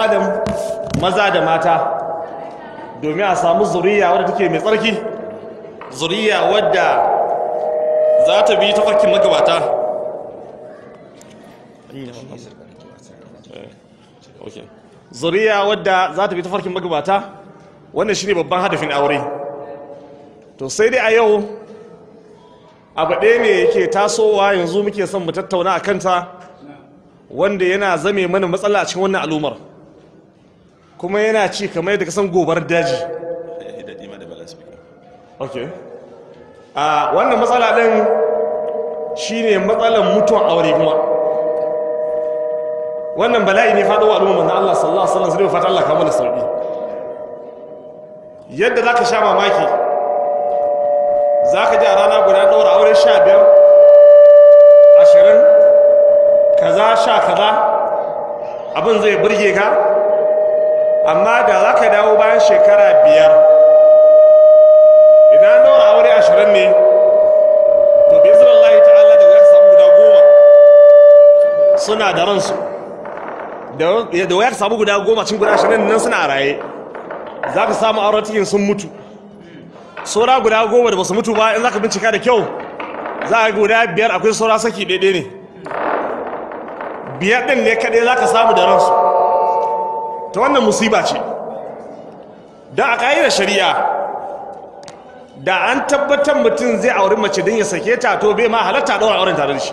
Adam. Maza da mata domin a samu zuriya wadda take mai tsarki zuriya wadda za ta bi ta farkin magabata. Zuriya wadda za ta bi ta farkin magabata wannan shine babban hadafin aure. To sai dai a yau abu ɗaya ne yake tasowa yanzu muke son mu tattauna a kanta wanda yana zame mana matsala a cikin wannan al'ummar kuma yana ci kamar yadda kasan gobar daji. A wannan matsala ɗin shine matsalar mutuwan aure kuma. Wannan bala'i ne faɗo wa al'ummar na Allah sallallahu alaihi wasallam sai fata Allah kama da sauƙi yadda zaka sha mamaki zaka ji a rana guda ɗaura aure sha biyar ashirin kaza sha kaza abin zai burge ka. Amma da za ka dawo bayan shekara biyar idan daura aure ashirin ne to bai zira Allah ta'ala da wayar samu guda goma suna da ransu. Da wayar samu guda goma cin guda ashirin nan suna raye. Za ka samu auren cikin sun mutu. Saura guda goma da ba su mutu ba in za ka bincika da kyau za a guda biyar akwai saura saki daidai ne. Biyar ɗin ne kaɗai za ka samu da ransu. Ta wannan musiba ce. Don a ƙa'idar shari'a da an tabbatar mutum zai auri mace don ya sake ta to bai ma halatta ɗaura auren tare da shi.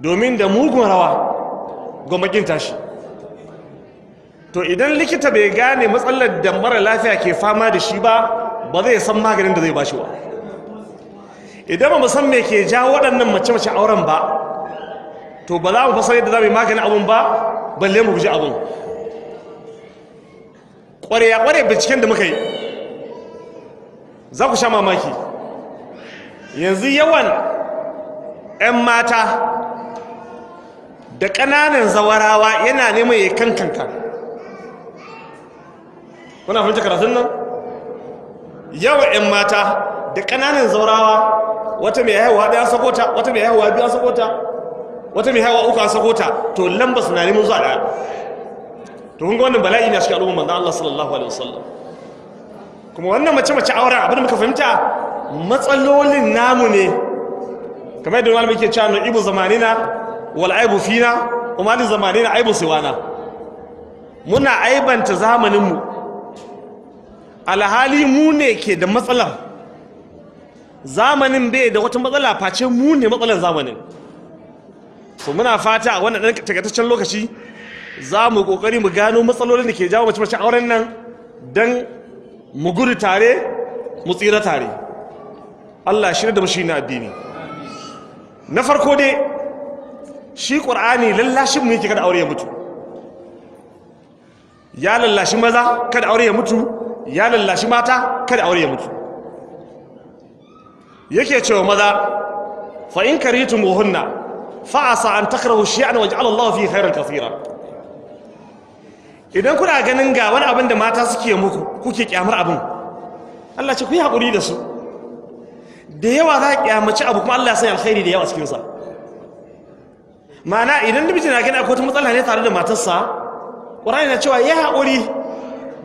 Domin da mugun rawa gwamnatin tashi to idan likita bai gane matsalar da mara lafiya ke fama da shi ba ba zai san maganin da zai ba shi ba. Idan ba san me ke jawo waɗannan mace-mace auren ba to ba za mu fasa yadda za mu yi magani abun ba balle mu guji abun. Ƙwarya ƙwarya binciken da muka yi za ku sha mamaki. Yanzu yawan 'yan mata da ƙananan zawarawa yana neman ya kankanka. Kuna fahimta karatun nan? Yawan 'yan mata da ƙananan zaurawa wata mai haihuwa ɗaya sakota wata mai haihuwa biyu sakota wata mai haihuwa uku sakota to lamba suna neman zuwa ɗaya. To kun ga wannan bala'i ne a cikin al'umma manzan Allah sallallahu alaihi wasallam. Kuma wannan mace mace auren abin da muka fahimta matsalolin namu ne. Kamar yadda wani muke cewa ibu zamanina wal aibu fina kuma ni zamanina aibu siwana. Muna aibanta zamaninmu. Alhali mu ne ke da matsalar. Zamanin bai da wata matsala face mu ne matsalar zamanin. So muna fata a wannan ɗan takaitaccen lokaci za mu ƙoƙari mu gano matsalolin da ke jawo mace mace auren nan don mu gudu tare mu tsira tare. Allah shirya da mu shi na addini. Na farko dai shi ƙur'ani lallashin mu yake kada aure ya mutu. Ya lallashi maza kada aure ya mutu. Ya lallashi mata kada aure ya mutu. Yake cewa maza fa in karitumuhunna fa asa an takrahu shay'an waj'al Allah fi khairan kathira. Idan kuna ganin ga wani abin da mata suke muku kuke kyamar abin Allah ce ku yi haƙuri da su. Da yawa za ka kyamaci abu kuma Allah ya sanya alkhairi da yawa cikin sa ma'ana idan namiji na gani akwai wata matsala ne tare da matarsa ƙur'ani na cewa ya haƙuri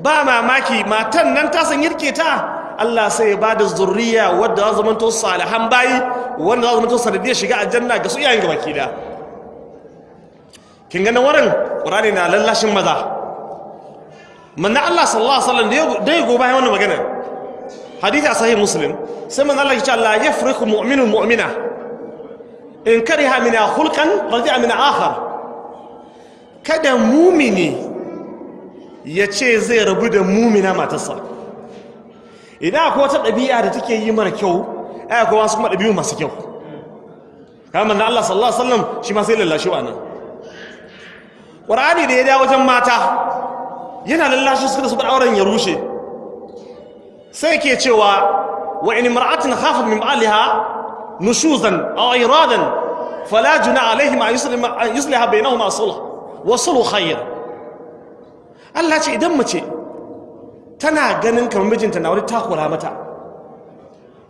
ba mamaki matan nan ta san yirke ta. Allah sai ya ba da zurriya wadda za zama to salihan bayi wanda za zama to sanadiyar shiga aljanna ga su iyayen gabaki da kin ganin wurin? Ƙur'ani na lallashin maza. Manna Allah sallallahu alaihi wasallam da ya goba wannan magana. Hadisi sahih muslim. Sai manna Allah ya ce Allah yafriqu mu'minun mu'mina. In kariha min khulqan radi'a min akhar. Kada mumini ya ce zai rabu da mumina matarsa idan akwai wata ɗabi'a da take yi mara kyau ai akwai wasu kuma ɗabi'u masu kyau kamar na Allah sallallahu alaihi wasallam shi ma sai lallashi wa nan ƙur'ani da ya dawo wajen mata yana lallashi suka da su bar auren ya rushe sai ke cewa wa in mar'atin khafat min ba'liha nushuzan aw iradan fala juna alaihim an yusliha bainahuma sulh wa sulh khair Allah ce idan mace tana ganin kamar mijinta na wani takura mata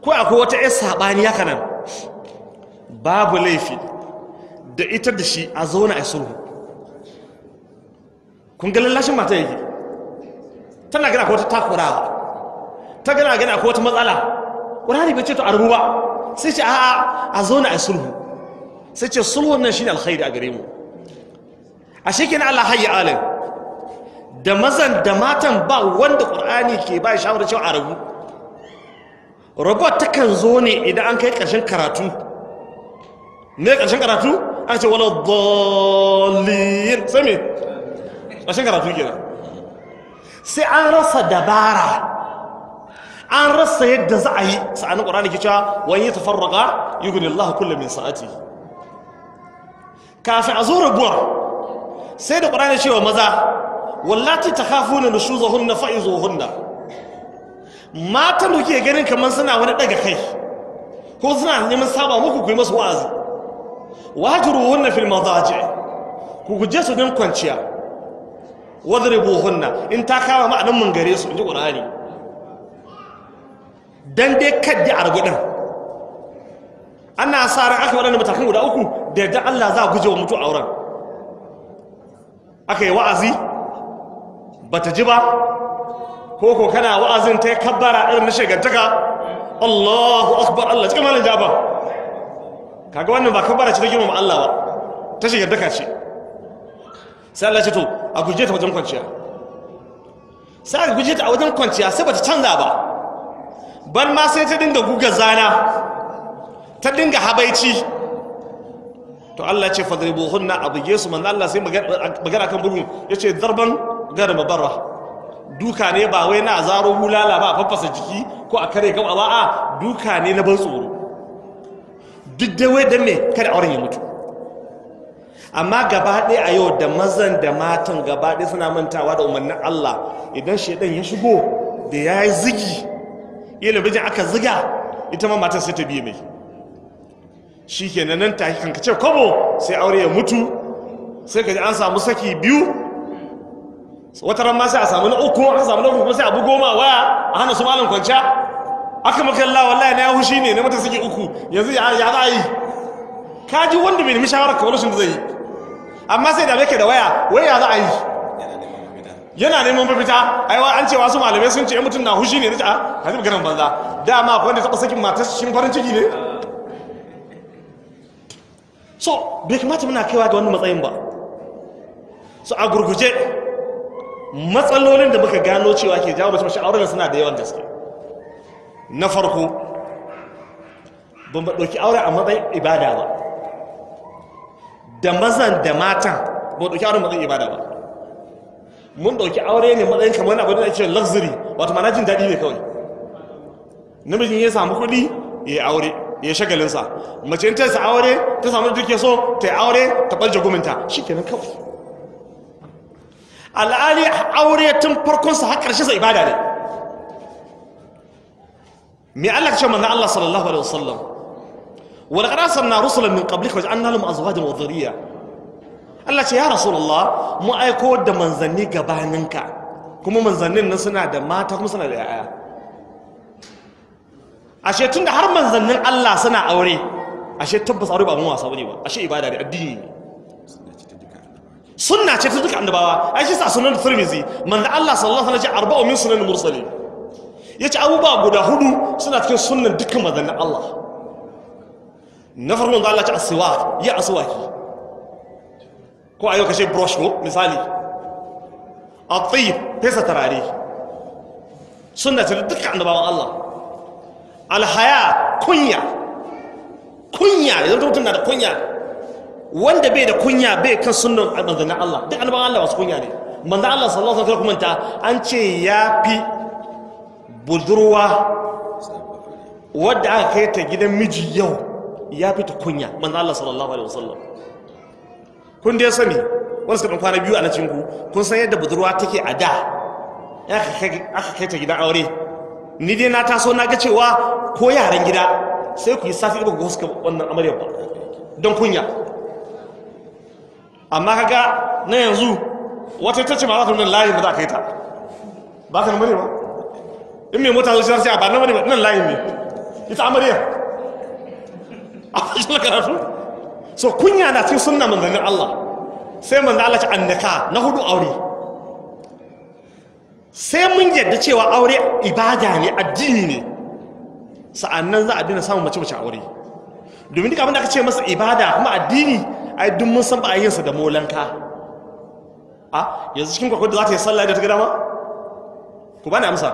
ko akwai wata 'yar saɓani haka nan babu laifi da ita da shi a zauna a sulhu. Kun ga lallashin mata yake? Tana gana ko ta takurawa ta gana gana ko ta matsala. Ƙurani bai ce to a rubu ba sai ce a a zauna a sulhu. Sai ce sulhun nan shine alkhairi a gare mu. A shekin Allah hayya alim. Da mazan da matan ba wanda ƙur'ani ke ba shawarar cewa a rabu. Robot takan zo ne idan an kai ƙarshen karatu. Ne ƙarshen karatu? An ce wala dalilin sai me? Ƙarshen karatu kenan. Sai an rasa dabara. An rasa yadda za a yi. Sa'anin ƙur'ani ke cewa wani ya tafarraka yi gudun Allah kullum min sa'ati kafin a zo rabuwar sai da ƙur'ani cewa maza wallati ta kafu na nushuza hunna fa'izo hunna matan da ke ganin kamar suna wani daga kai ko suna neman saba muku ku yi masu wa'azi. Wajiru hunna fil madaji ku guje su din kwanciya. Wadribu hunna in ta kama ma'anan mun gare su inji qur'ani. Dan dai kaddi argudin ana sa ran aka wadannan matakan guda uku da yadda Allah za a guje wa mutu auren. Aka yi wa'azi bata ji ba? Ko ko kana wa'azin ta kabbara irin na shegantaka Allahu akbar Allah cikin malin jaba kaga wannan ba kabbara ce ta girmama Allah ba ta shegantaka ce. Sai Allah ce to a guje ta wajen kwanciya. Sai aka guje ta a wajen kwanciya sai bata canza ba. Ban ma sai ta dinga guga zana ta dinga habaici. To Allah ce fadribuhunna abuge su manzo Allah sai magana kan bugun ya ce darban gara mabarra duka ne ba wai na zaro hulala ba fafasa jiki ko a kare gaba ba a duka ne na ban tsoro. Duk da wai dan me kada auren ya mutu. Amma gaba ɗaya a yau da mazan da matan gaba ɗaya suna mantawa da umarnin Allah. Idan shaidan ya shigo da ya yi zigi ila bijin aka ziga ita ma matan sai ta biye mai. Shi ke nan ta kankace kwabo sai aure ya mutu. Sai ka ji an samu saki biyu wata ran ma sai a samu na uku aka samu na uku sai a bugo ma waya a hana su malam kwanciya. Aka makalla wallahi na yahu shine na mata suke uku. Yanzu ya za a yi? Ka ji wanda bai nemi shawarar kawai da zai yi. Amma sai da ke da waya waya za a yi? Yana neman mafita. Aiwa an ce wasu malamai sun ce yan mutum na hushi ne na ce a hajji maganin banza. Dama akwai wanda taɓa sakin matar shi farin ciki ne. So bai kamata muna kaiwa ga wani matsayin ba. So a gurguje matsalolin da muka gano cewa ke jawo mace mace auren suna da yawan gaske. Na farko ban ba ɗauki aure a matsayin ibada ba. Da mazan da matan ba ɗauki aure matsayin ibada ba. Mun ɗauki aure ne matsayin kamar abu da ake luxury wato mana jin daɗi ne kawai. Namijin ya samu kuɗi ya yi aure ya shagalinsa. Mace ta sa aure ta samu da take so ta yi aure ta ɓarje guminta shi kenan kawai. Al'ali aure tun farkonsa har ƙarshe sa ibada ne. Me Allah ce manzo Allah sallallahu alaihi wasallam? Wa laqad arsalna rusulan min qablika wa ja'alna lahum azwajan wa dhurriyya. Allah ce ya rasulullah mu aiko da manzanni gabaninka kuma manzannin nan suna da mata kuma suna da yaya. Ashe tunda har manzannin Allah suna aure ashe tabbas aure ba mun wasa ba ne ba ashe ibada ne addini ne. Sunna ce ta duka annabawa. Ai shi sa sunan tirmizi manzo Allah sallallahu alaihi wasallam arba'u min sunan mursalin. Yace abubuwa guda huɗu suna cikin sunnan dukkan manzannin Allah. Na farko manzo Allah ya ce aswak ya aswaki ko ayo kashe brush ko? Misali. At-tayyib fesa sunna ce dukkan annabawan Allah. Al-haya kunya. Kunya. Idan mutum na da kunya wanda bai da kunya bai kan sunan manzannin Allah. Duk annabawan Allah wasu kunya ne. Manzan Allah sallallahu alaihi wasallam ta an ce ya fi budurwa wadda aka kai ta gidan miji yau ya fi ta kunya manzan Allah sallallahu alaihi wasallam. Kun dai sani wani suka kwana biyu a na cinku kun san yadda budurwa take a da. Aka kai ta gidan aure. Ni dai na taso na ga cewa ko yaran gida sai ku yi safi ba ku suka wannan amaryar ba. Don kunya. Amma kaga na yanzu wata ita ce ma za ta nan layin da za ka yi ta. Ba ka namare ba? In mai mota zuciyar sai a ba namare ba nan layin ne. Ita amarya. A fashin karatu. So kunya na cikin sunna manzannin Allah. Sai manzan Allah ta annaka na huɗu aure. Sai mun yadda cewa aure ibada ne addini ne. Sa'annan za a dina samun mace mace aure. Domin duk abin da aka ce masa ibada kuma addini ai duk mun san ba a yin sa da molanka. A yanzu cikin kwakwai da za ta yi sallah da ta gada ma ku ba ni amsa.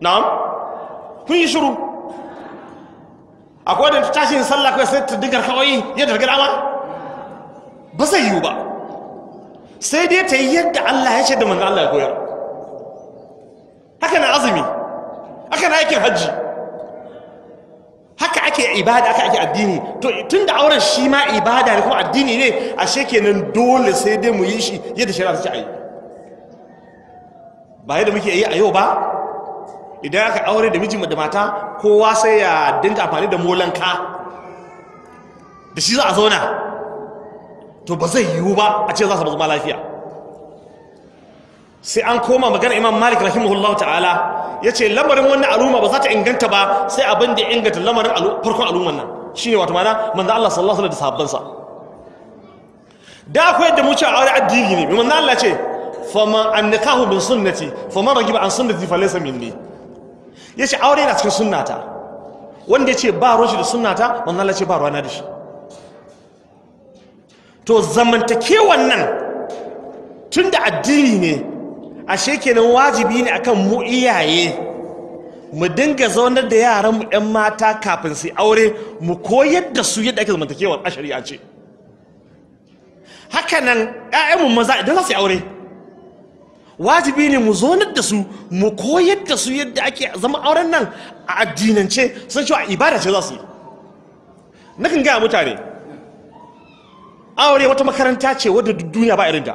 Na'am? Kun yi shiru. Akwai da ta tashi yin sallah kawai sai ta digar kawai yadda ta gada ma ba zai yiwu ba. Sai dai ta yi yadda Allah ya ce da manzo Allah ya koyar. Haka na azumi. Haka na aikin hajji. Haka ake ibada aka ake addini. To tun da auren shi ma ibada ne kuma addini ne ashe kenan dole sai dai mu yi shi yadda shari'a ta ce a yi. Ba yadda muke yi a yau ba? Idan aka aure da miji da mata kowa sai ya dinga amfani da molanka. Da shi za a zauna. To ba zai yiwu ba a ce za su zama lafiya. Sai an koma magana imam malik rahimahullah ta'ala ya ce lamarin wannan al'umma ba za ta inganta ba sai abin da ya inganta lamarin farkon al'umman nan. Shi ne wata mana manzan Allah sallallahu alaihi da sahabbansa. Da akwai yadda mu ce aure addini ne manzan Allah ce fama an nikahu min sunnati fama ragiba an sunnati fa laysa minni. Yace aure yana cikin sunnata. Wanda ya ce ba ruwan shi da sunnata manzan Allah ce ba ruwana da shi. To zamantakewan nan tunda addini ne ashe kenan wajibi ne akan mu iyaye mu dinga zaunar da yaran mu ɗan mata kafin su aure mu koyar da su yadda ake zamantakewar a shari'a ce haka nan ƴaƴanmu maza idan za su yi aure wajibi ne mu zaunar da su mu koyar da su yadda ake zama auren nan a addinance sun cewa ibada ce za su yi. Nakan gaya mutane aure wata makaranta ce wadda duniya ba irinta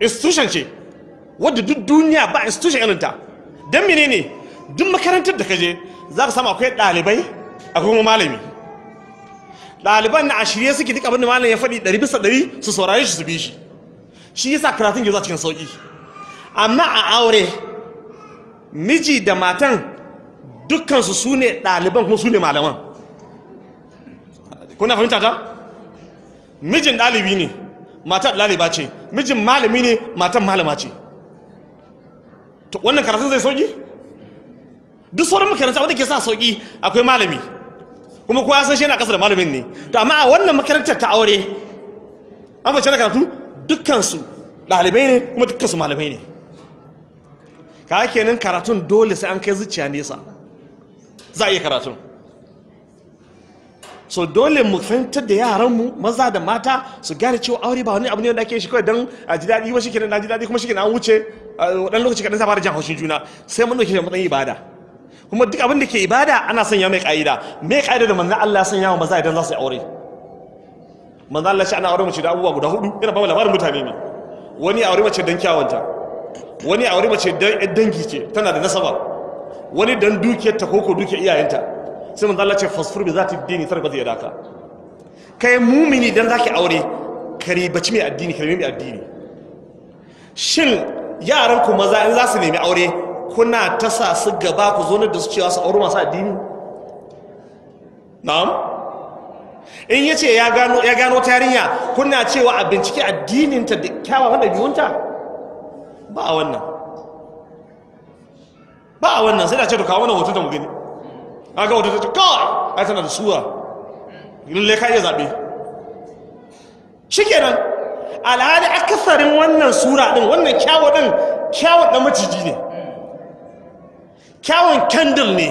institution ce wadda duk duniya ba institution irinta. Don mene ne duk makarantar da ka je za ka samu akwai ɗalibai akwai kuma malami. Ɗaliban na a shirye suke duk abin da malam ya faɗi ɗari bisa ɗari su saurare shi su bi shi. Shi yasa karatun ke zuwa cikin sauƙi. Amma a aure miji da matan dukkansu su ne ɗaliban kuma su ne malaman. Kuna fahimta ta? Mijin ɗalibi ne. Matar ɗaliba ce mijin malami ne matan malama ce. To wannan karatun zai sauƙi duk sauran makaranta wanda ke sa sauƙi akwai malami. Kuma kowa san shi yana kasa da malamin ne. To amma a wannan makarantar ta aure an fashe na karatu? Dukkansu ɗalibai ne kuma dukkansu malamai ne. Ka kenan karatun dole sai an kai zuciya nesa. Za a iya karatun. So dole mu fahimtar da yaranmu maza da mata su gane cewa aure ba wani abu ne da ake shi kawai don a ji daɗi wasu kenan na ji daɗi kuma shi kenan an wuce waɗannan lokaci kaɗan sa fara jan haushin juna. Sai mun ɗauke shi matsayin ibada. Kuma duk abin da ke ibada ana sanya mai ƙa'ida. Mai ƙa'ida da manzan Allah sanya wa maza idan za su yi aure? Manzan Allah shi ana aure mace da abubuwa guda huɗu yana ba mu labarin mutane ne. Wani aure mace don kyawanta wani aure mace don dangi ce tana da nasaba. Wani don dukiyarta ko ko dukiyar iyayenta. Sai manzo Allah ce fasfur bi zati dini tarba zai daka kai mumini dan zaki aure karibaci mai addini karimi mai addini. Shin yaran ku maza in za su nemi aure kuna ta sa su gaba ku zo da su cewa su aure masu addini? Na'am? In ya ce ya gano ya gano tarinya kuna cewa a bincike addininta da kyawawan dabi'unta ba a wannan. Ba a wannan. Sai da ce to kawo wannan hoton da mu gani. Aga wata ta kawai ai tana da sura lalle ka iya zaɓe. Shi kenan alhali akasarin wannan sura ɗin wannan kyawo ɗin kyawon ɗan maciji ne. Kyawon kandil ne.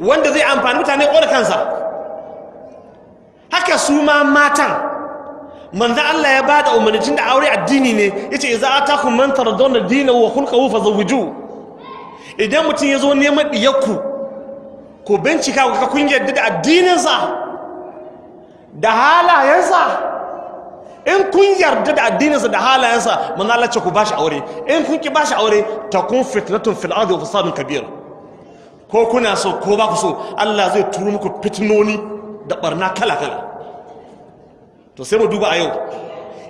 Wanda zai amfani mutane ƙwada kansa. Haka su ma matan. Manzan Allah ya ba da umarnicin da aure addini ne ya ce za a takun mantar don da dina wa kulka wufa zawuju idan mutum ya zo neman ɗiyakku ku bincika ku kun yadda da addininsa da halayensa. In kun yarda da addininsa da halayensa mun Allah ce ku bashi aure. In kun ki bashi aure ta kun fitnatun fil ardi wa fasadun kabir. Ko kuna so ko ba ku so Allah zai turo muku fitnoni da barna kala kala. To sai mu duba a yau.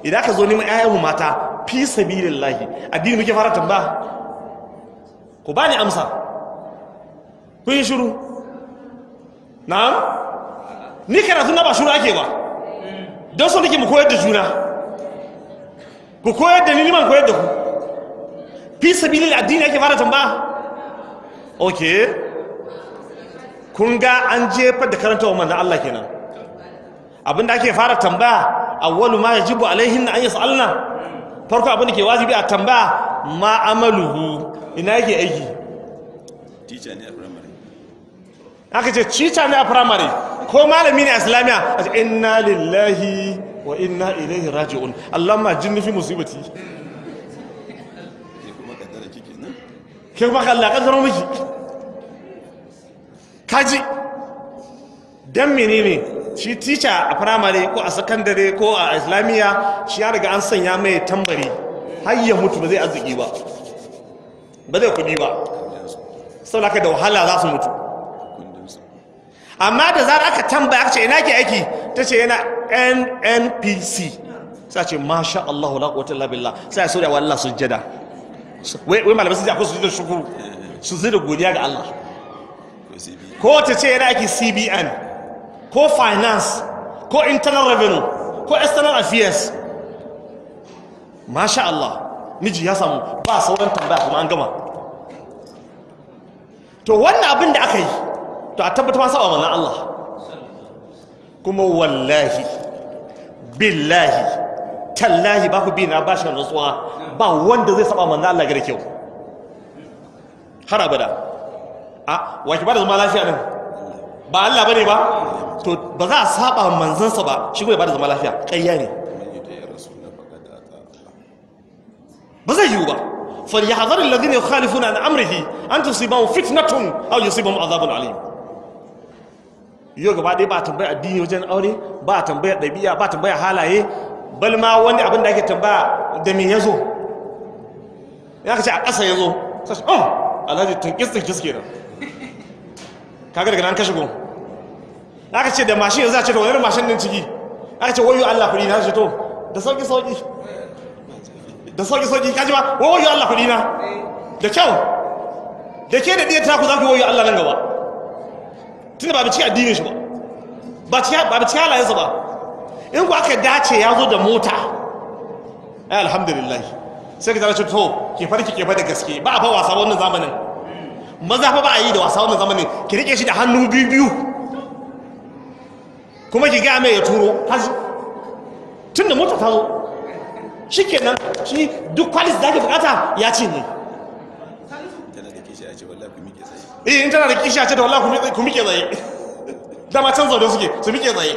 Idan ka zo neman ƴaƴanmu mata fi sabilillahi addini muke fara tamba ku bani amsa. Kun yi shiru? Na'am? Ni karatu na ba shuru ake ba. Don so nake mu koyar da juna. Ku koyar da ni liman koyar da ku. Fi sabilin addini ake fara tambaya? Ok. Kun ga an jefar da karanta wa manzan Allah kenan. Abinda ake fara tambaya awwalu ma yajibu alaihin an yas'alna. Farko abin da ke wajibi a tambaya ma amaluhu. Ina yake aiki? Teacher ne a primary. Aka ce cica ne a firamare ko malami ne a islamiyya? A ce inna lillahi wa inna ilaihi raji'un. Allahumma jinni fi musibati. Ke kuma kaddara kalla kaddaro miki? Kaji dan menene? Shi tica a firamare ko a sakandare ko a islamiyya shi ya riga an sanya mai tambari. Har ya mutu ba zai arziki ba. Ba zai kuɗi ba. Saboda haka da wahala za su mutu. Su amma da zara aka tambaya aka ce ina ke aiki? Ta ce yana nnpc sai ce masha Allah la quwwata illa billah. Sai so da wallah sujjada. Wai wai malamai sun ji akwai sujjada shukuru. Su zai da godiya ga Allah. Ko ta ce yana aiki CBN ko finance ko internal revenue ko external affairs. Masha Allah. Miji ya samu ba sauran tambaya kuma an gama. To wannan abin da aka yi to a tabbata ma saba manzon Allah. Kuma wallahi billahi tallahi ba ku bi na bashi nutsuwa ba wanda zai saba manzon Allah ga kyau. Har abada. A wake ba da zama lafiya nan? Ba Allah ba ne ba? To ba za a saba manzansa ba shi kuma ba da zama lafiya. Ƙarya ne man yi da ya rasu na faɗa da ta Allah ba zai yiwu ba falyahdhar alladhina yukhalifuna an amrihi an tusibahum fitnatun ba mu adhabun alayi yau gaba dai ba tambaya addini wajen aure ba tambaya ɗabi'a ba tambaya halaye balma wani abin da ake tambaya da me ya zo ya kace a ƙasa ya zo sashi oh alhaji tunkis tunkis kaga daga nan da mashin yanzu a da wani mashin din ciki wayo Allah na to da sauƙi sauƙi da sauƙi sauƙi kaji ba? Wayo Allah kuɗi na. Da kyau. Da ke da ɗaya taku za ku wayo Allah nan gaba. Tunda ba bi cikin addinin shi ba. Ba cikin ba bi cikin halayensa ba. In ku aka dace ya zo da mota. Ai alhamdulillah. Sai ka zara ce to ke farki ke fa da gaske. Ba a fa wasa wannan zamanin. Maza fa ba a yi da wasa wannan zamanin. Ki riƙe shi da hannu biyu biyu. Kuma ki gaya mai ya turo. Tun da mota ta zo. Shi kenan shi duk kwalis da ake buƙata ya ce ne eh in tana da kishi a ce da wallah ku miƙe tsaye. Dama can zaune suke su miƙe tsaye.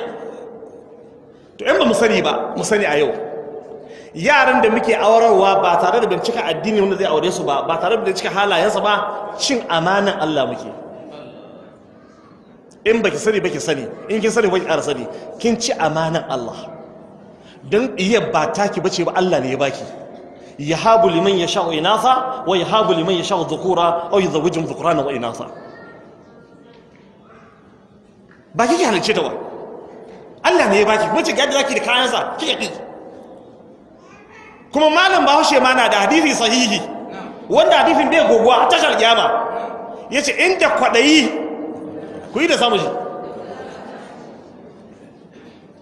To in ba mu sani ba mu sani a yau yaran da muke aurarwa ba tare da bincika addini wanda zai aure su ba ba tare da bincika halayensa ba cin amanan Allah muke. In baki sani baki sani. In kin sani baki ƙara sani. Kin ci amanan Allah. Don iya ba taki bace ba Allah ne ya baki. Yahabu liman yasha'u inasa wa yahabu liman yasha'u dhukura aw yuzawwijuhum dhukrana wa inasa ba kike halice ta ba. Allah ne ya baki. Kuma ga yadda zaki da kayansa kike ki. Kuma malam bahaushe ma na da hadisi sahihi wanda hadisin bai gogowa a tashar kiyama. Yace inda kwadayi ku yi da samu shi.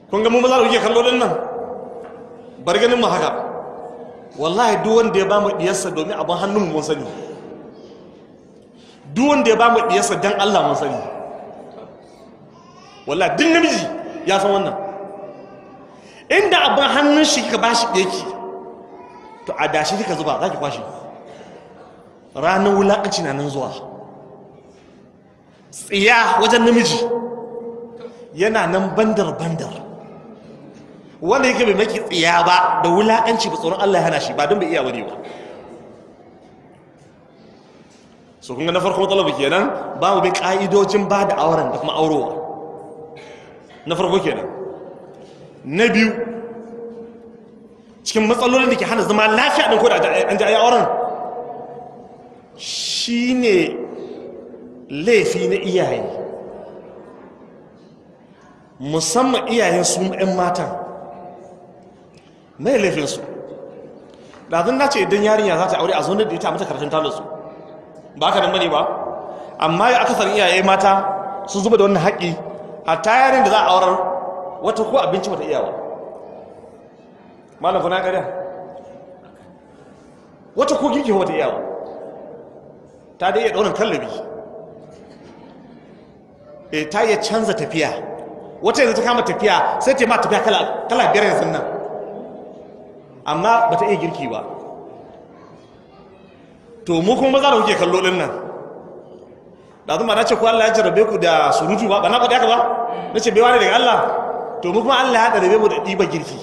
Kun ga mu maza da kuke kallo nan bar ganin mu haka. Wallahi duk wanda ya ba mu diyarsa domin abin hannun mun sani. Duk wanda ya ba mu diyarsa dan Allah mun sani. Wallahi duk namiji ya san wannan. Inda abin hannun shi ka bashi ɗaki to a dashi kika zuba za ki kwashe. Ranar wulaƙanci na nan zuwa. Tsiya wajen namiji yana nan bandar-bandar. Wanda yake bai maki tsiya ba da wulaƙanci ba tsoron Allah ya hana shi ba don bai iya wani ba. So kun ga na farko talabi kenan ba mu bin ƙa'idojin ba da auren da kuma aurowa. Na farko kenan. Na biyu cikin matsalolin da ke hana zama lafiya ɗin ko da an ji auren shi ne laifi na iyaye. Musamman iyayen su 'yan matan. Mai laifinsu? Da zan dace idan yarinya za ta aure a zonar da ita mata karatun talar su ba ka nan ba? Amma ya akasar iyaye mata sun zuba da wannan haƙi hatta yarin da za a aurar wata ko abinci bata iyawa malam kuna ƙarya? Wata ko girki wata iyawa ta dai iya ɗaurin kallabi. E ta iya canza tafiya. Wata yanzu ta kama tafiya sai ta ma tafiya kala biyar yanzu nan. Amma ba ta iya girki ba. To mu kuma maza da kuke kallo ɗin nan. Da zuma na ce ko Allah ya jarabe ku da surutu ba ba na faɗi haka ba? Na ce bewa ne daga Allah? To mu kuma Allah ya jarabe mu da ɗiba girki.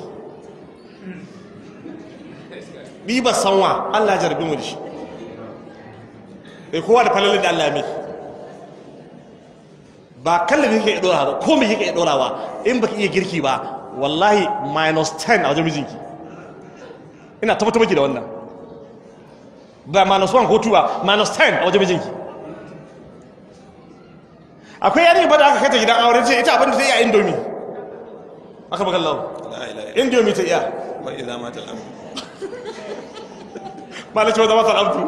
Ɗiba sanwa Allah ya jarabe mu da shi. Bai kowa da falalin da Allah ya mai. Ba kallabi kake ɗora ba ko me kake ɗorawa in baki iya girki ba wallahi minus 10 a wajen mijinki. Ina tabbatar maki da wannan. Ba minus 1 ko 2 ba minus 10 a wajen mijinki. Akwai yanayi ba da aka kaita gidan aure ce ita abin da ta iya indomi aka bakan lau indomi ta iya. Wa idza mata al-amr ba na ce wata matar abdu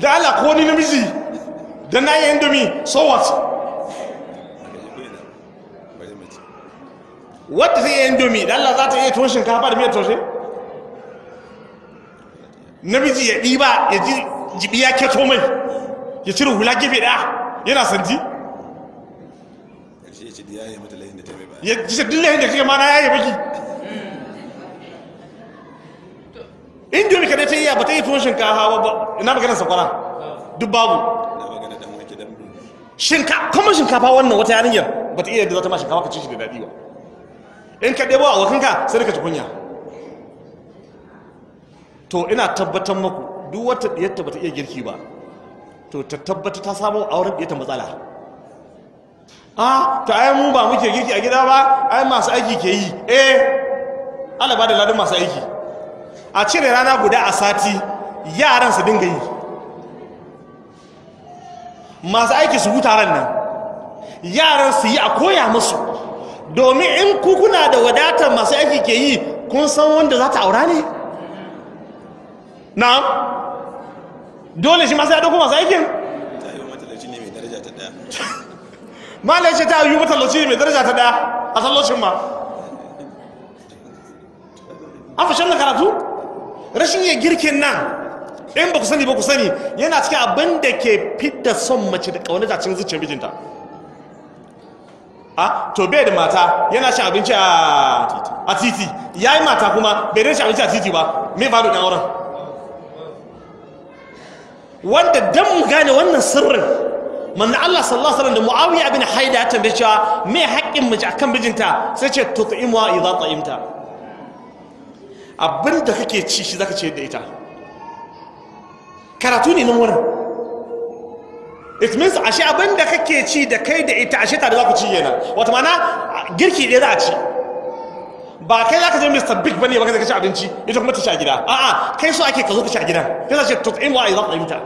da ala ko ni namiji da na yi indomi so what? Wadda ta iya indomi da allah za ta iya tuwon shinkafa da miyar taushe? Namiji ya ɗiba ya ji jibi ya keto mai ya cire hula gefe ɗaya yana santi. Karshe ya ce mata layin da ta mai ba. Ya ji shi dillahin da kike mana ya yi baki indomi kadai ta iya ba ta yi tuwon shinkafa ba ina maganar sakwara? Duk babu. Na kuma shinkafa wannan wata yarinyar ba ta iya da za ta ma shinkafa ka ci shi da daɗi ba. In ka ɗebo a wakanka sai ka ci kunya. To ina tabbatar maku duk wata ɗiyarta ba ta iya girki ba to ta tabbata ta samu auren ɗiyarta matsala. A ta ai mu ba muke girki a gida ba ai masu aiki ke yi eh ana ba da ladin masu aiki. A cire rana guda a sati yaran su dinga yi. Masu aiki su huta ran nan yaran su yi a koya musu. Domin in kukuna da wadatar masu aiki ke yi kun san wanda za ta aura ne? Na dole shi masu ya ɗauko masu aikin? Yi malai ce ta yi matalauci mai daraja ta ɗaya a tallocin ma. An fashin da karatu? Rashin yin girkin nan in ba ku sani ba ku sani yana cikin abin da ke fidda son mace da ƙaunar ta cikin zuciyar mijinta. A to bai da mata yana cin abinci a titi. Ya yi mata kuma bai dai cin abinci a titi ba. Mai faru ɗan auren? Wanda dan mu gane wannan sirrin manna Allah sallallahu alaihi wasallam da Muawiya bin Haida ya tambaye cewa me haƙƙin mace akan mijinta? Sai ce tut'imu wa idza ta'imta. Abinda kake ci shi zaka ce da ita. Karatu ne nan wurin. It means ashe abin da kake ci da kai da ita ashe tare za ku ci yana wata mana girki ɗaya za a ci. Ba kai za ka je Mr. Big ba ne ba ka ci abinci ita kuma ta sha gida. A'a kai so ake ka zo ka sha gidan kai za ce tut'imu wa idza ta'imta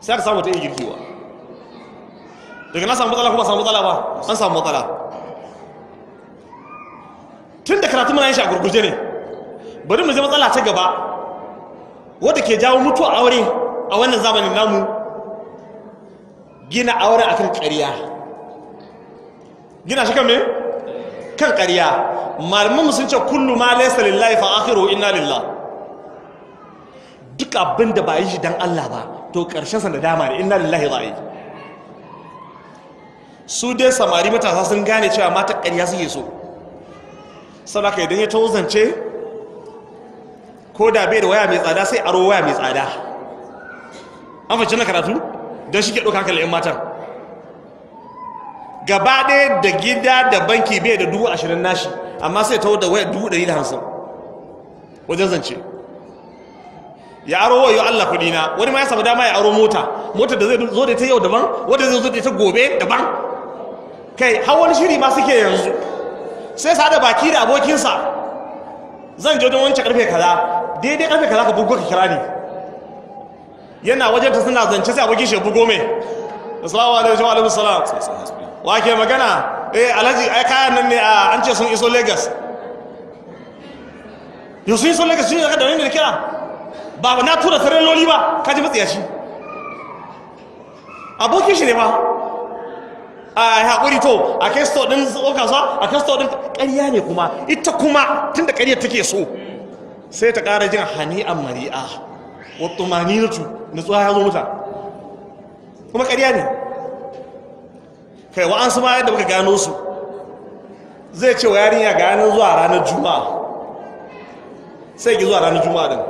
sai aka samu ta yi girkiwa daga na samu matsala kuma samu matsala ba? An samu matsala. Tun da karatu muna yin shi a gurguje ne. Bari mu je matsala ta gaba wadda ke jawo mutuwa aure a wannan zamanin namu. Gina aure akan ƙarya. Gina shi kan me? Kan ƙarya. Malaman sun ce kullu ma laysa lillahi fa akhiru inna lillah. Duk abin da ba yi shi dan Allah ba to ƙarshen sa da dama ne inna lillahi yi su dai samari matasa sun gane cewa mata ƙarya suke so. Saboda idan ya tauzance ko da bai da waya mai tsada sai aro waya mai tsada. An fashe na karatu? Don shi ke ɗauka hankali 'yan matan. Gaba ɗaya da gida da banki bai da dubu ashirin nashi amma sai tawo da waya dubu ɗari da hamsin wajen zance. Ya aro wayo Allah kuɗi na wani ma ya samu dama ya aro mota mota da zai zo da ta yau daban wadda zai zo da ta gobe daban. Kai har wani shiri ma suke yanzu. Sai sa da baki da abokinsa. Zan je don wancan ƙarfe kaza daidai ƙarfe kaza ka bugo ka kira ni. Yana wajen ta suna zance sai abokin shi ya bugo mai. Assalamu alaikum wa alaikum salam. Wa ke magana? Eh alhaji ai kayan nan ne a an ce sun iso lagos. Yau sun iso lagos sun yi da wani kira? Ba na tura tareloli ba kaji matsiyaci. Abokin shi ne ba a haƙuri to a kai sto ɗin kasuwa a kai sto ɗin ƙarya ne kuma. Ita kuma tun da ƙarya take so. Sai ta ƙara jin hani'an mari'a. Wa tumaninatu nutsuwa ya zo mata. Kuma ƙarya ne. Kai wa an su ma yadda muka gano su. Zai ce wa yarinya ganin zuwa ranar juma'a. Sai ki zuwa ranar juma'a din.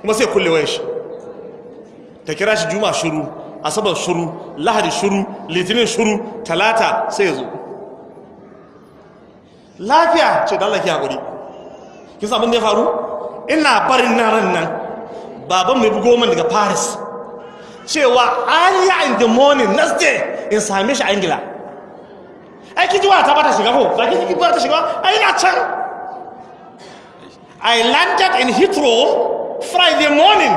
Kuma sai kulle wayar shi. Ta kira shi juma'a shuru asabar shuru lahadi shuru litinin shuru talata sai zo. Lafiya? Ce don laki haƙuri. Kin samun da ya faru? Ina barin na ran nan. Baban mai bugo man daga paris. Cewa earlier in the morning next day in same shi a ingila. Aiki jiwa ta bata shiga ko? Ba ki ba ta shiga? Ai na can. I landed in heathrow friday morning.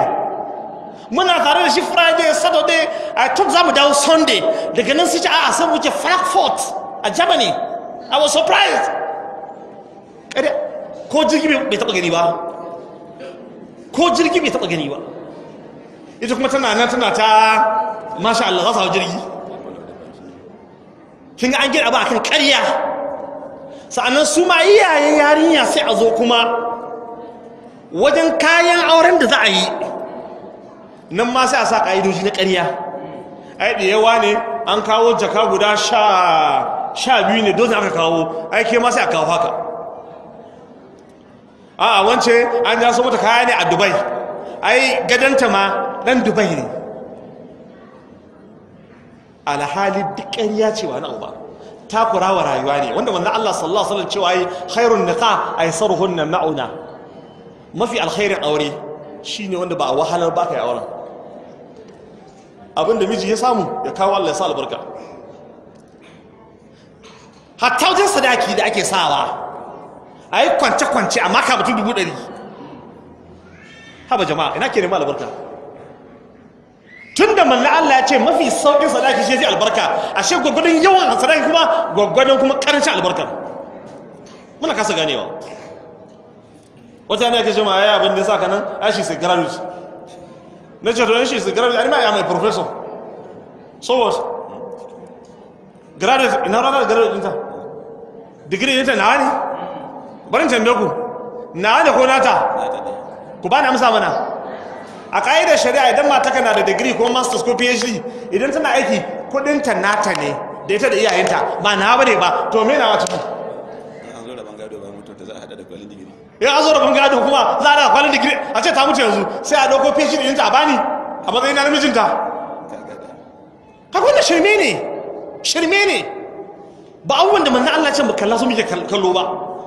Muna tare da shi friday saturday. I took zamu dawo sunday. Daga nan sai a san wuce frankfurt a germany. I was surprised. Ko jirgi bai taba gani ba? Ko jirgi bai taba gani ba ita kuma tana nan tana ta masha Allah za su jirgi. Kin ga an gina ba akan ƙarya. Sa'annan su ma iyayen yarinya sai a zo kuma wajen kayan auren da za a yi. Nan ma sai a sa ƙa'idoji na ƙarya. Ai da yawa ne an kawo jaka guda sha biyu ne dozin aka kawo. Ai ke ma sai a kawo haka. A wance an ya so mata kaya ne a dubai. Ai gadanta ma dan dubai ne. Alhali duk ƙarya ce wa na uba takura wa rayuwa ne. Wanda wanda Allah sallallahu alaihi wasallam cewa yi khairun niqa aysaruhunna ma'una. Mafi alkhairin aure shine wanda ba a wahalar ba ka yi auren. Abinda miji ya samu ya kawo Allah ya sa albarka. Hatta wajen sadaki da ake sawa a yi kwance-kwance a maka mutum dubu ɗari. Haba jama'a ina ke nema albarka? Tun da manna Allah ya ce mafi sauƙin sadaki shi zai albarka. Ashe gwaggwadon yawan sadaki kuma gwaggwadon kuma ƙarancin albarkar muna kasa ganewa. Wata ne ake jama'a ya abin da sa kanan ashi sai graduate. Na ce to shi sai graduate anima ya mai professor. So what? Graduate ina ranar graduate ɗinta? Digiri ɗinta na ne? Barin tambaye ku. Na ne ko nata? Ku ba na amsa mana. A ƙa'idar shari'a idan mata kana da digiri ko masters ko phd idan tana aiki kudinta nata ne da ita da iyayenta. Ba na ba. Ne ba to me na wata ya an zo da bangado kuma za a da kwalin digiri? A ce ta mutu yanzu sai a ɗauko phd ɗinta a bani a matsayin na namijinta. Haka wanda shirme ne. Shirme ne. Ba abubuwan da manzan Allah ce mu kalla su muke kallo ba.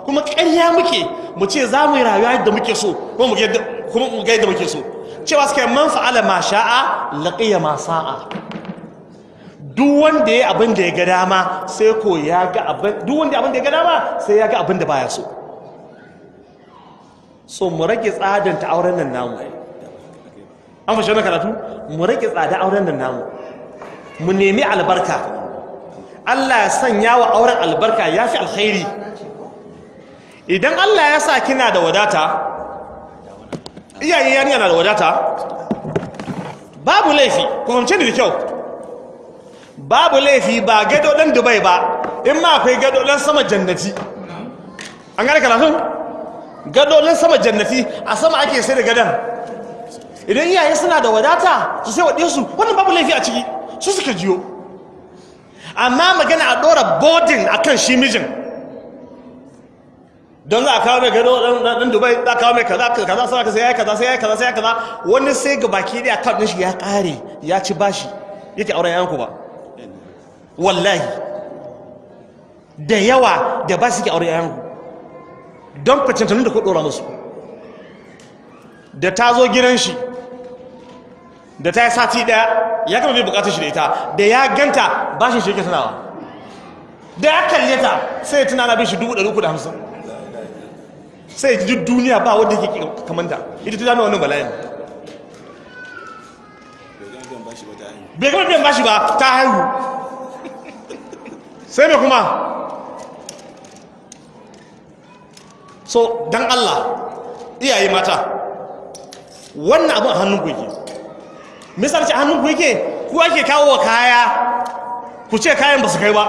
Kuma ƙarya muke. Mu ce za mu yi rayuwa yadda muke so kuma mu ga yadda muke so. Cewa suka man fa'ala ma sha'a laqiya ma sa'a. Duk wanda ya abin da ya ga dama sai ko ya ga abin duk abin da ya ga dama sai ya ga abin da baya so. So mu rage tsadanta auren nan namu. An fashe na karatu? Mu rage tsada auren nan namu. Mu nemi albarka. Allah ya sanya wa auren albarka ya fi alkhairi. Idan Allah ya sa kina da wadata iyayen yarinya na da wadata? Babu laifi kumance da kyau. Babu laifi ba gado ɗan dubai ba in ma akwai gado ɗan sama jannati. An gane karatun? Gado ɗan sama jannati a sama ake sai da gadon. Idan iyaye suna da wadata su sai waɗe su wannan babu laifi a ciki su suka jiyo. Amma magana a ɗora bodin a kan shi mijin don za a kawo mai gado ɗan dubai za a kawo mai kaza kaza sai sai kaza sai kaza sai ya yi kaza. Wani sai ga baki ɗaya kan ɗin shi ya ƙare ya ci bashi. Yake auren yanku ba? Wallahi. Da yawa da ba su ke auren yanku don kwacantanin da ku ɗora musu. Da ta zo gidan shi da ta yi sati ɗaya ya kama bai buƙatar shi da ita. Da ya ganta bashin shi yake tunawa. Da ya kalle ta sai ya tuna na bin shi dubu ɗari uku da hamsin. Sai ji duniya ba wanda yake kamanta ita ta dame wannan bala'in. Bai gama biyan bashi ba ta haihu. Sai mai kuma? So don allah iyaye mata wannan abin a hannun ku yake misali ce a hannun ku yake? Ku ake kawo wa kaya ku ce kayan ba su kai ba.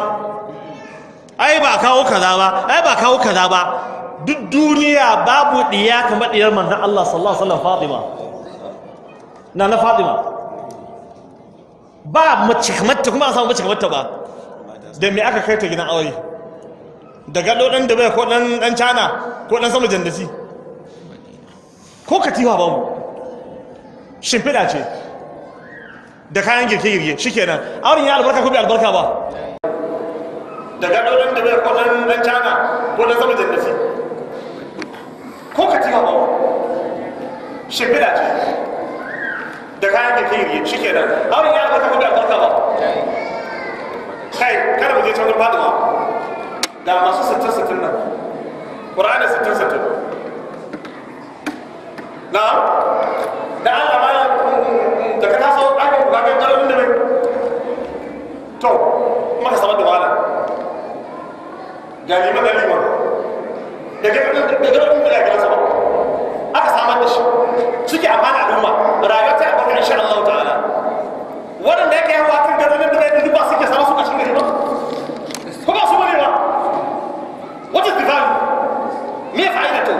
Ai ba kawo kaza ba ai ba kawo kaza ba. Duk duniya babu diya kamar diyar manzon Allah sallallahu alaihi Fatima. Na na Fatima. Ba mace kamar ta kuma a samu mace kamar ta ba. Da me aka kai ta gidan aure? Da gado dan da bai ko dan dan cana ko dan sama jandasi? Ko katiwa babu. Shimfiɗa ce. Da kayan girke-girke shi kenan auren ya albarka ko bai albarka ba? Da gado dan da bai ko dan dan cana ko dan sama jandasi? Kayan girke-girke shi kenan auren ya albarka ko bai albarka ba kai kada mu je can wurin faduwa ga masu sittin sittin nan ƙura'ani sittin sittin na da allah ma da ka taso aka kuka kan ƙarfin da mai to maka samar da wala ga liman da liman da ga ƙarfin da ya sama aka samar da shi. Suke amfani al'umma. Rayuwa ta albarka insha Allah ta'ala. Waɗanda yake yawa kan garin da bai ba suke sama a cikin gari ko ba su ba ne ba. What is the value? Me fa'ida to?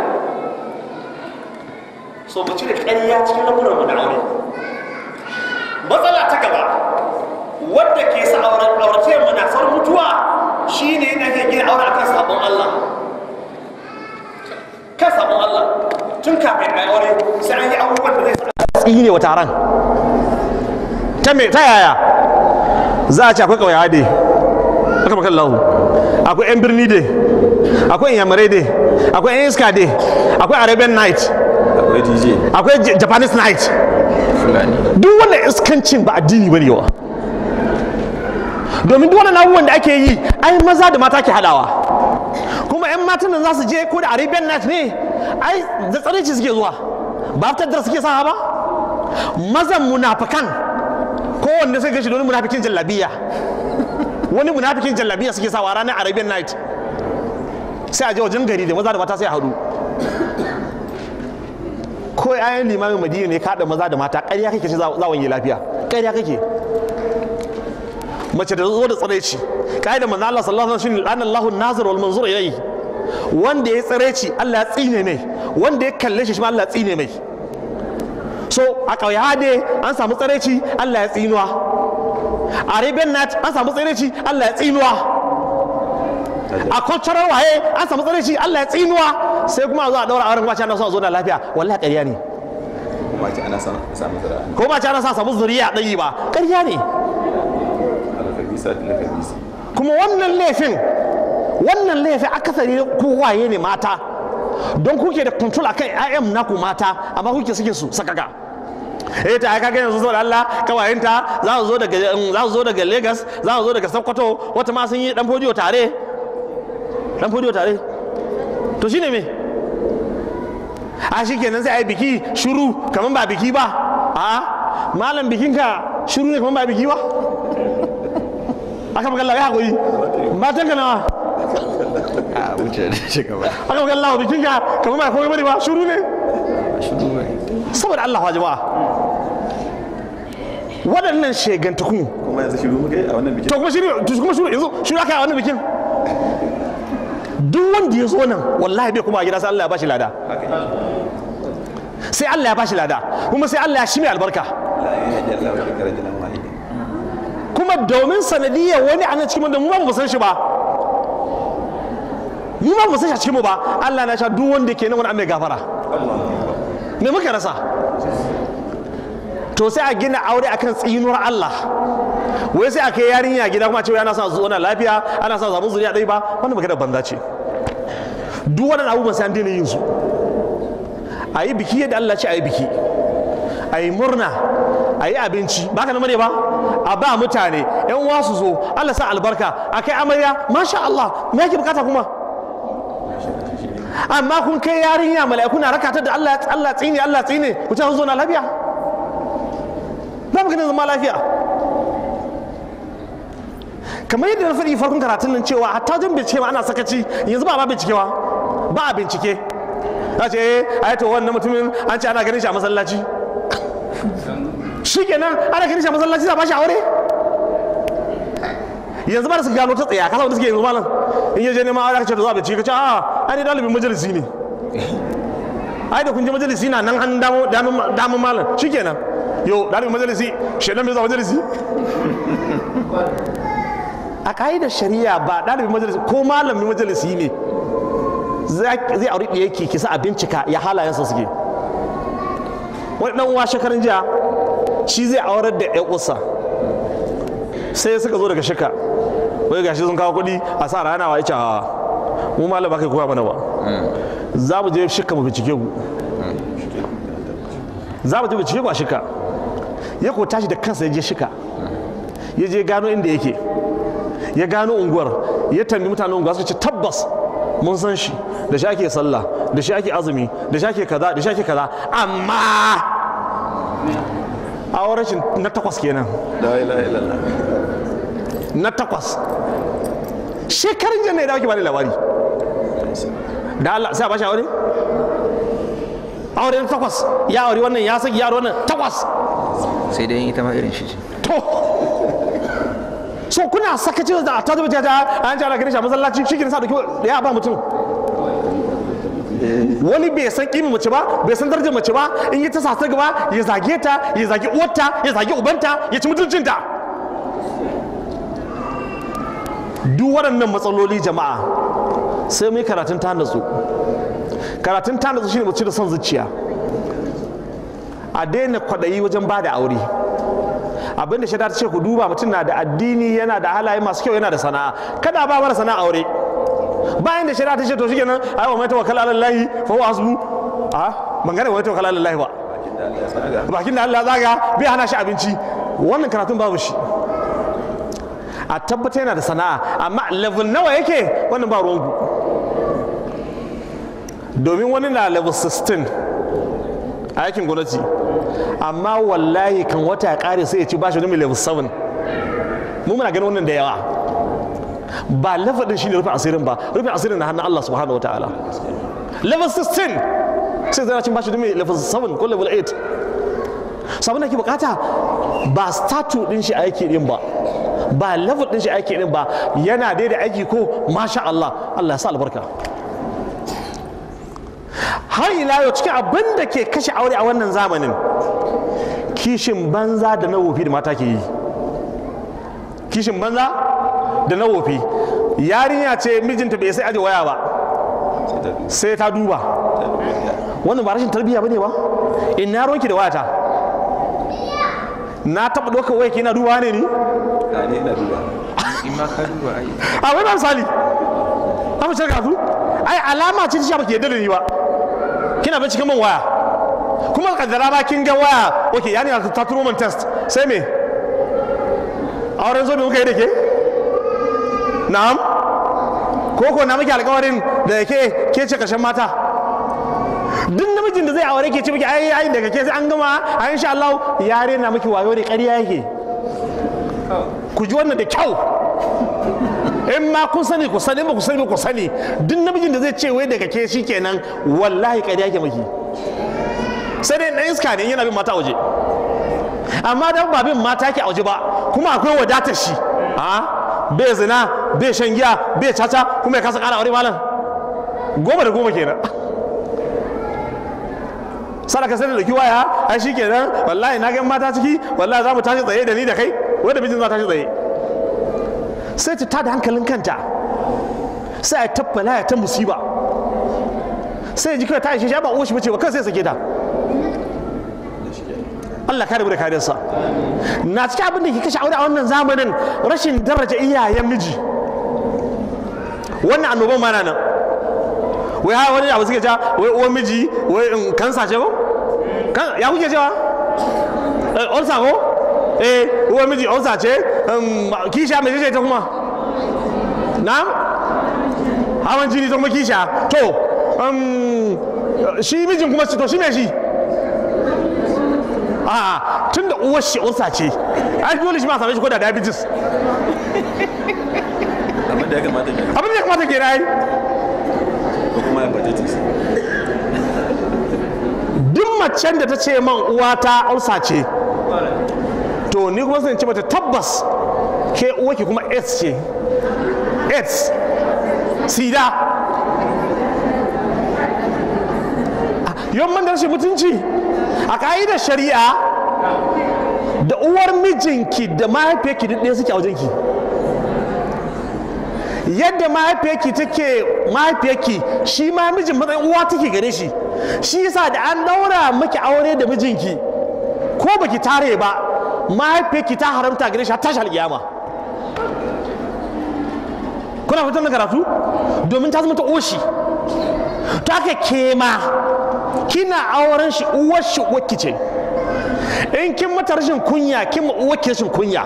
So mu cire ƙarya cikin lamuran mu na aure. Matsala ta gaba. Wadda ke sa auren aurace mu na mutuwa shine yana gina aure akan sabon Allah. Kan sabon Allah tun kafin a aure sai an yi abubuwan da zai sa tsine wa taron. Ta me ta yaya? Za a ce akwai ƙauyawa dai aka bakan lahu akwai 'yan birni dai akwai inyamurai dai akwai 'yan iska dai akwai arabian night akwai dj akwai japanese night. Duk wannan iskancin ba addini ba ne yawa. Domin duk wannan abubuwan da ake yi ai maza da mata ke hadawa 'yan matan nan za su je ko da arabian night ne? Ai da tsaraici suke zuwa. Ba fitar da suke sa ba? Mazan munafikan. Kowanne sai gashi da wani munafikin jallabiya. Wani munafikin jallabiya suke sawa ranar arabian night. Sai a je wajen gari da maza da mata sai a haɗu. Ko ayan limamin madina ne kaɗa maza da mata ƙarya kake ce za wanye lafiya. Ƙarya kake. Mace da zo da tsiraici ƙa'idar manzo Allah sallallahu alaihi wasallam shine la'ana Allahu nazir wal manzur ilayhi. Wanda ya tsiraici Allah ya tsine mai. Wanda ya kalle shi shi ma Allah ya tsine mai. So a ƙauya dai an samu tsiraici Allah ya tsinuwa. A Arabian night an samu tsiraici Allah ya tsinuwa. A cultural waye an samu tsiraici Allah ya tsinuwa. Sai kuma a zo a daura auren kuma ce ana so a zo da lafiya. Wallahi ƙarya ne. Son ko ba ce ana sa samu zuriya ɗayi ba. Ƙarya ne. Kuma wannan laifin wannan laifin akasari kowaye ne mata. Don kuke da control akan ƴaƴan naku mata amma kuke suke su sakaka eh ta kaga yanzu saboda Allah kawayenta za su zo daga za su zo daga Lagos za su zo daga Sokoto wata ma sun yi dan fodiyo tare. Dan fodiyo tare. To shine me? A shi kenan sai a yi biki shuru kamar ba biki ba. A malam bikinka shuru ne kamar ba biki ba? Aka magana ya haƙuri. Matan ka nawa? A wuce da shi gaba. Aka magana lawa bikinka kamar ba komai ba ne ba shuru ne. Shiru bai saboda Allah wa jama'a. Waɗannan shegantakun. Kuma yanzu shiru muka a wannan bikin? To kuma shiru kuma shiru yanzu shiru aka a wannan bikin? Duk wanda ya zo nan wallahi bai kuma gida sai Allah ya bashi lada. Sai Allah ya bashi lada kuma sai Allah ya shi mai albarka. Allah kuma domin sanadiyar wani a nan cikin wanda mu ba mu san shi ba mu ba mu san shi mu ba. Allah na sha duk wanda ke nan wani an mai gafara. Me muka rasa? To sai a gina aure akan tsinuwar Allah. Wai sai a kai yarinya gida kuma cewa ana sa zuwa lafiya ana sa za mu zuriya ɗaya ba? Wannan magana banza ce. Duk wannan abubuwan sai an daina yin su. A yi biki yadda Allah ce a yi biki. A yi murna a yi abinci. Ba ka namare ba? A ba mutane. Yan uwa su zo. Allah sa albarka. A kai amarya. Masha Allah. Me yake buƙata kuma? Amma kun kai yarinya mala'iku na rakata da Allah Allah tsine Allah tsine. Ku ce zo na lafiya. Ba mu ganin zama lafiya. Kamar yadda na faɗi farkon karatun nan cewa hatta wajen bincike ma ana sakaci yanzu ba ma bincikewa ba a bincike. A ce eh ai to wannan mutumin an ce ana ganin shi a masallaci. Shikenan ana ganin shi a masallaci za ba shi aure? Yanzu ba da su gano ta tsaya kasa wanda suke yanzu malam. In ya je neman aure aka ce da za a bincike ka ce a ai dalibin majalisi ne. Ai da kun je majalisi na nan an damu damun malam. Shikenan. Yo dalibin majalisi shedan bai zuwa majalisi? A ka'idar shari'a ba dalibin majalisi ko malamin majalisi ne zai auri ɗaya ke kisa a bincika ya halayensa suke. Wani ɗan uwa shekarun jiya shi zai aurar da ƴan usa sai suka zo daga shika wai gashi sun kawo kuɗi a sa rana wa ita mu malam ba kai koya mana ba. Za mu je shika mu bincike ku. Za mu je bincike ku a shika ya ko tashi da kansa ya je shika ya je gano inda yake. Ya gano unguwar. Ya tambi mutanen unguwa suka ce tabbas mun san shi. Da shi ake sallah da shi ake azumi da shi ake kaza da shi ake kaza. Amma a rashin na takwas kenan. Na takwas. Shekarun jan ne da ake bani labari. Da Allah sai a bashi aure? Aure takwas. Ya aure wannan ya saki ya aure wannan. Takwas. Sai dai ita ma irin shi ce. To. So kuna sakaci da ta zuba ta an jara gani shi a masallaci shi sa da ya ba mutum. Wani bai san kimin mace ba bai san darajar mace ba in yi ta sasa gaba ya zage ta ya zage uwarta ya zage ubanta ya ci mutuncinta. Duk waɗannan matsaloli jama'a sai mai karatun ta natsu. Karatun ta natsu shine mace da son zuciya. A daina kwaɗayi wajen ba da aure. Abin da shaida ta ce ku duba mutum na da addini yana da halaye masu kyau yana da sana'a. Kada ba mara sana'a aure. Bayan da shari'a ta ce to shikenan ai wa mai tawakkal ala Allah fa huwa hasbu. A? Ban gane wa mai tawakkal ala Allah ba. Bakin da Allah zaga. Bai hana shi abinci. Wannan karatun babu shi. A tabbata yana da sana'a. Amma level nawa yake? Wannan ba ruwanku. Domin wani na level 16 a aikin gwamnati. Amma wallahi kan wata ya kare sai ya ci bashi wani level 7 mu muna ganin wannan da yawa. Ba level din shine rufin asirin ba rufin asirin na hannun Allah subhanahu wataala level 16 sai zai cin bashi wani level 7 ko level 8 sabon da ke buƙata ba statue din shi aiki din ba ba level din shi aiki din ba yana daidai aiki ko masha Allah Allah ya sa albarka. Har ila yau cikin abin da ke kashe aure a wannan zamanin kishin banza da na wofi da mata ke yi. Kishin banza da na wofi. Yarinya ce mijinta bai sai aje waya ba sai ta duba. Wannan ba rashin tarbiyya ba ne ba? In na ronki da wayata? Na taɓa ɗaukar waya kina duba ne ni? A a wai ba misali. An mace karatu? Ai alama ce ta sha baki yadda da ni ba. Kina binciken man waya? Kuma kaddara ma kin ga waya. Ok yani ta turo man test. Sai me? Auren zobe muka yi da ke? Na'am. Ko ko na muke alkawarin da ke ke ce ƙarshen mata? Duk namijin da zai aure ke ce miki ai ai daga ke sai an gama a insha Allah. Yare na miki wayo da ƙarya yake. Ku ji wannan da kyau. In ma kun sani ku sani ba ku sani ku sani. Duk namijin da zai ce wai daga ke shi kenan wallahi ƙarya ke maki sai dai ɗan iska ne yana bin mata waje. Amma dan ba bin mata ke a waje ba kuma akwai wadatar shi. A? Bai zina bai shan giya bai caca kuma ya kasa ƙara aure malam. Goma da goma kenan. Sadaka sai da ɗauki waya shi kenan wallahi na ga mata ciki wallahi za mu tashi tsaye da ni da kai. Wanda mijin za ta tashi tsaye. Sai ta tada hankalin kanta. Sai a tabbala ya ta musiba. Sai ji kawai ta ishe ba uwa shi bace ba kan sai sake ta. Allah kare mu da kariyarsa. Na cikin abin da ke kashe aure a wannan zamanin rashin daraja iyayen miji. Wannan annoban ma na nan. Wai ha wani abu suke cewa wai uwan miji wai in kansa ce ko? Kan ya kuke cewa? Eh olsa ko? Eh uwan miji olsa ce? Um, kisha mai ce ta kuma? Na'am? Hawan jini ta kuma kisha? To um, shi mijin kuma to shi me shi? A tun da uwar shi olsa ce ai dole shi ma same shi ko da diabetes. Abin da ya kamata ke abin da ya kamata ke rayu ko kuma hepatitis. Duk macen da ta ce man uwata ulsa ce to ni kuma zan ce mata tabbas ke uwaki kuma s ce. S. Sida. Yawan da rashin mutunci. A ka'idar shari'a da uwar mijinki da mahaifiyarki duk ɗaya suke a wajenki. Yadda mahaifiyarki take mahaifiyarki shi ma mijin matsayin uwa take gare shi. Shi yasa da an daura maki aure da mijinki ko baki tare ba mahaifiyarki ta haramta gare shi har tashi alƙiyama kuna fitar da karatu? Domin ta zama ta oshi. Ta haka ke ma kina auren shi uwar shi uwarki ce. In kin mata rashin kunya kin ma uwarki rashin kunya.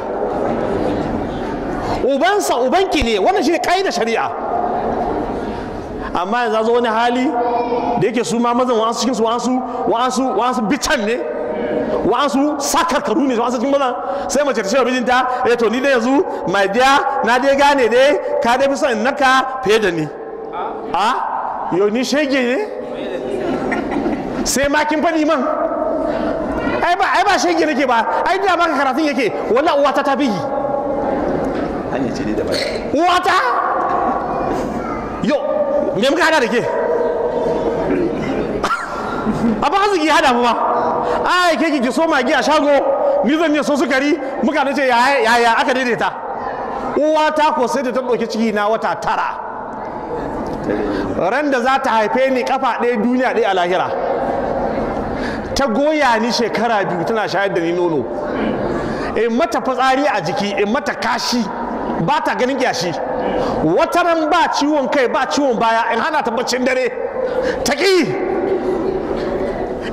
Ubansa ubanki ne wannan shi ne da shari'a. Amma yanzu zo wani hali da yake su ma mazan wa'ansu cikin su wa'ansu wa'ansu wa'ansu bican ne. Wa'ansu sakarkaru ne wa'ansu cikin mazan sai mace ta ce wa mijinta eh to ni dai yanzu mai biya na dai gane dai ka dai fi son naka fiye da ni. A? Yau ni shege ne? Sai ma kin faɗi man. Ai ba ai ba shege nake ba. Ai da maka karatun yake. Wallahi uwata ta biyi hanya ce da baki uwata? Yo me muka hada da ke? A ba arziki hada mu ba. Ai ke ki so magi a shago? Ni zan yi so sukari? Muka nace yaya yaya aka daidaita. Uwata ko sai da ta ɗauki ciki na wata tara. Ran da za ta haife ni kafa ɗaya duniya ɗaya a lahira. Ta goya ni shekara biyu tana shayar da ni nono. In mata fitsari a jiki in mata kashi ba ta ganin yashi wata ran ba ciwon kai ba ciwon baya in hana ta baccin dare. Ta ƙi!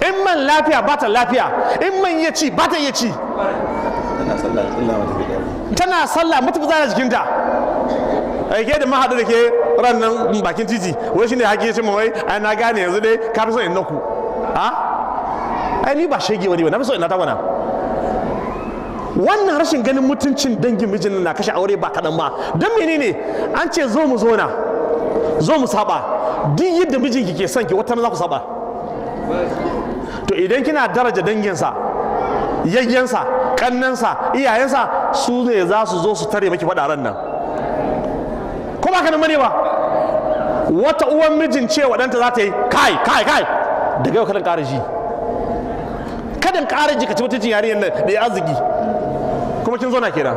In man lafiya ba ta lafiya. In man ya ci ba ta iya ci. Tana sallah tana sallah mata fitsari a jikinta. Aike da mahaɗu da ke ran nan bakin titi wai shine haƙi ce wai ai na gane yanzu dai ka fi son in naku. Ha? Ai ni ba shege wani ba na fi son in nata wana wannan rashin ganin mutuncin dangin mijin na kashe aure ba kaɗan ba. Don menene? An ce zo mu zona zo mu saba. Duk yadda mijinki ke son ki wata za ku saba. To idan kina daraja danginsa yayyensa kannansa iyayensa su ne za su zo su tare maki faɗa ran nan. Ko ba ka nan ba ne ba? Wata uwan mijin ce waɗanta za ta yi kai kai kai! Daga yau kadan ƙara ji. Kadan ƙara ji ka ci mutuncin yarinyar nan da ya arziki. Kuma kin zauna kenan.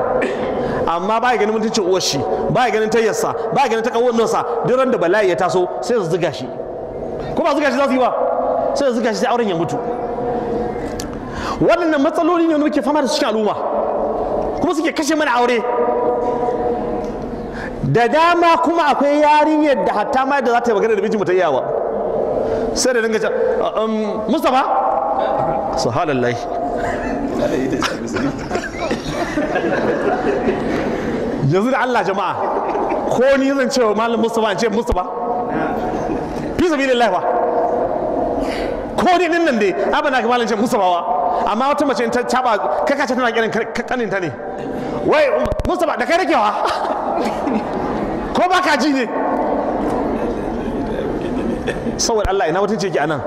Amma ba ya ganin mutuncin uwar shi ba ya ganin tayyarsa ba ya ganin ta kawo nasa duk ran da bala'i ya taso sai su ziga shi. Ko ba ziga shi za su yi ba? Sai su ziga shi auren ya mutu. Waɗannan matsaloli ne muke fama da su cikin al'umma kuma suke kashe mana aure. Da dama kuma akwai yarinyar da hatta ma da za ta yi magana da mijin ta iyawa sai da dinga ce mustapha? Ce musulmi yanzu da Allah jama'a ko ni zan ce wa malam mustapha ce mustapha? Fi sabilillah ba ko ni ɗin nan dai abana ga malam ce mustapha ba amma wata mace ta caba kai ka ce tana kiran kanin ta ne. Wai mustapha da kai nake wa? Ko ba ka ji ne? Saboda Allah ina mutunci yake a nan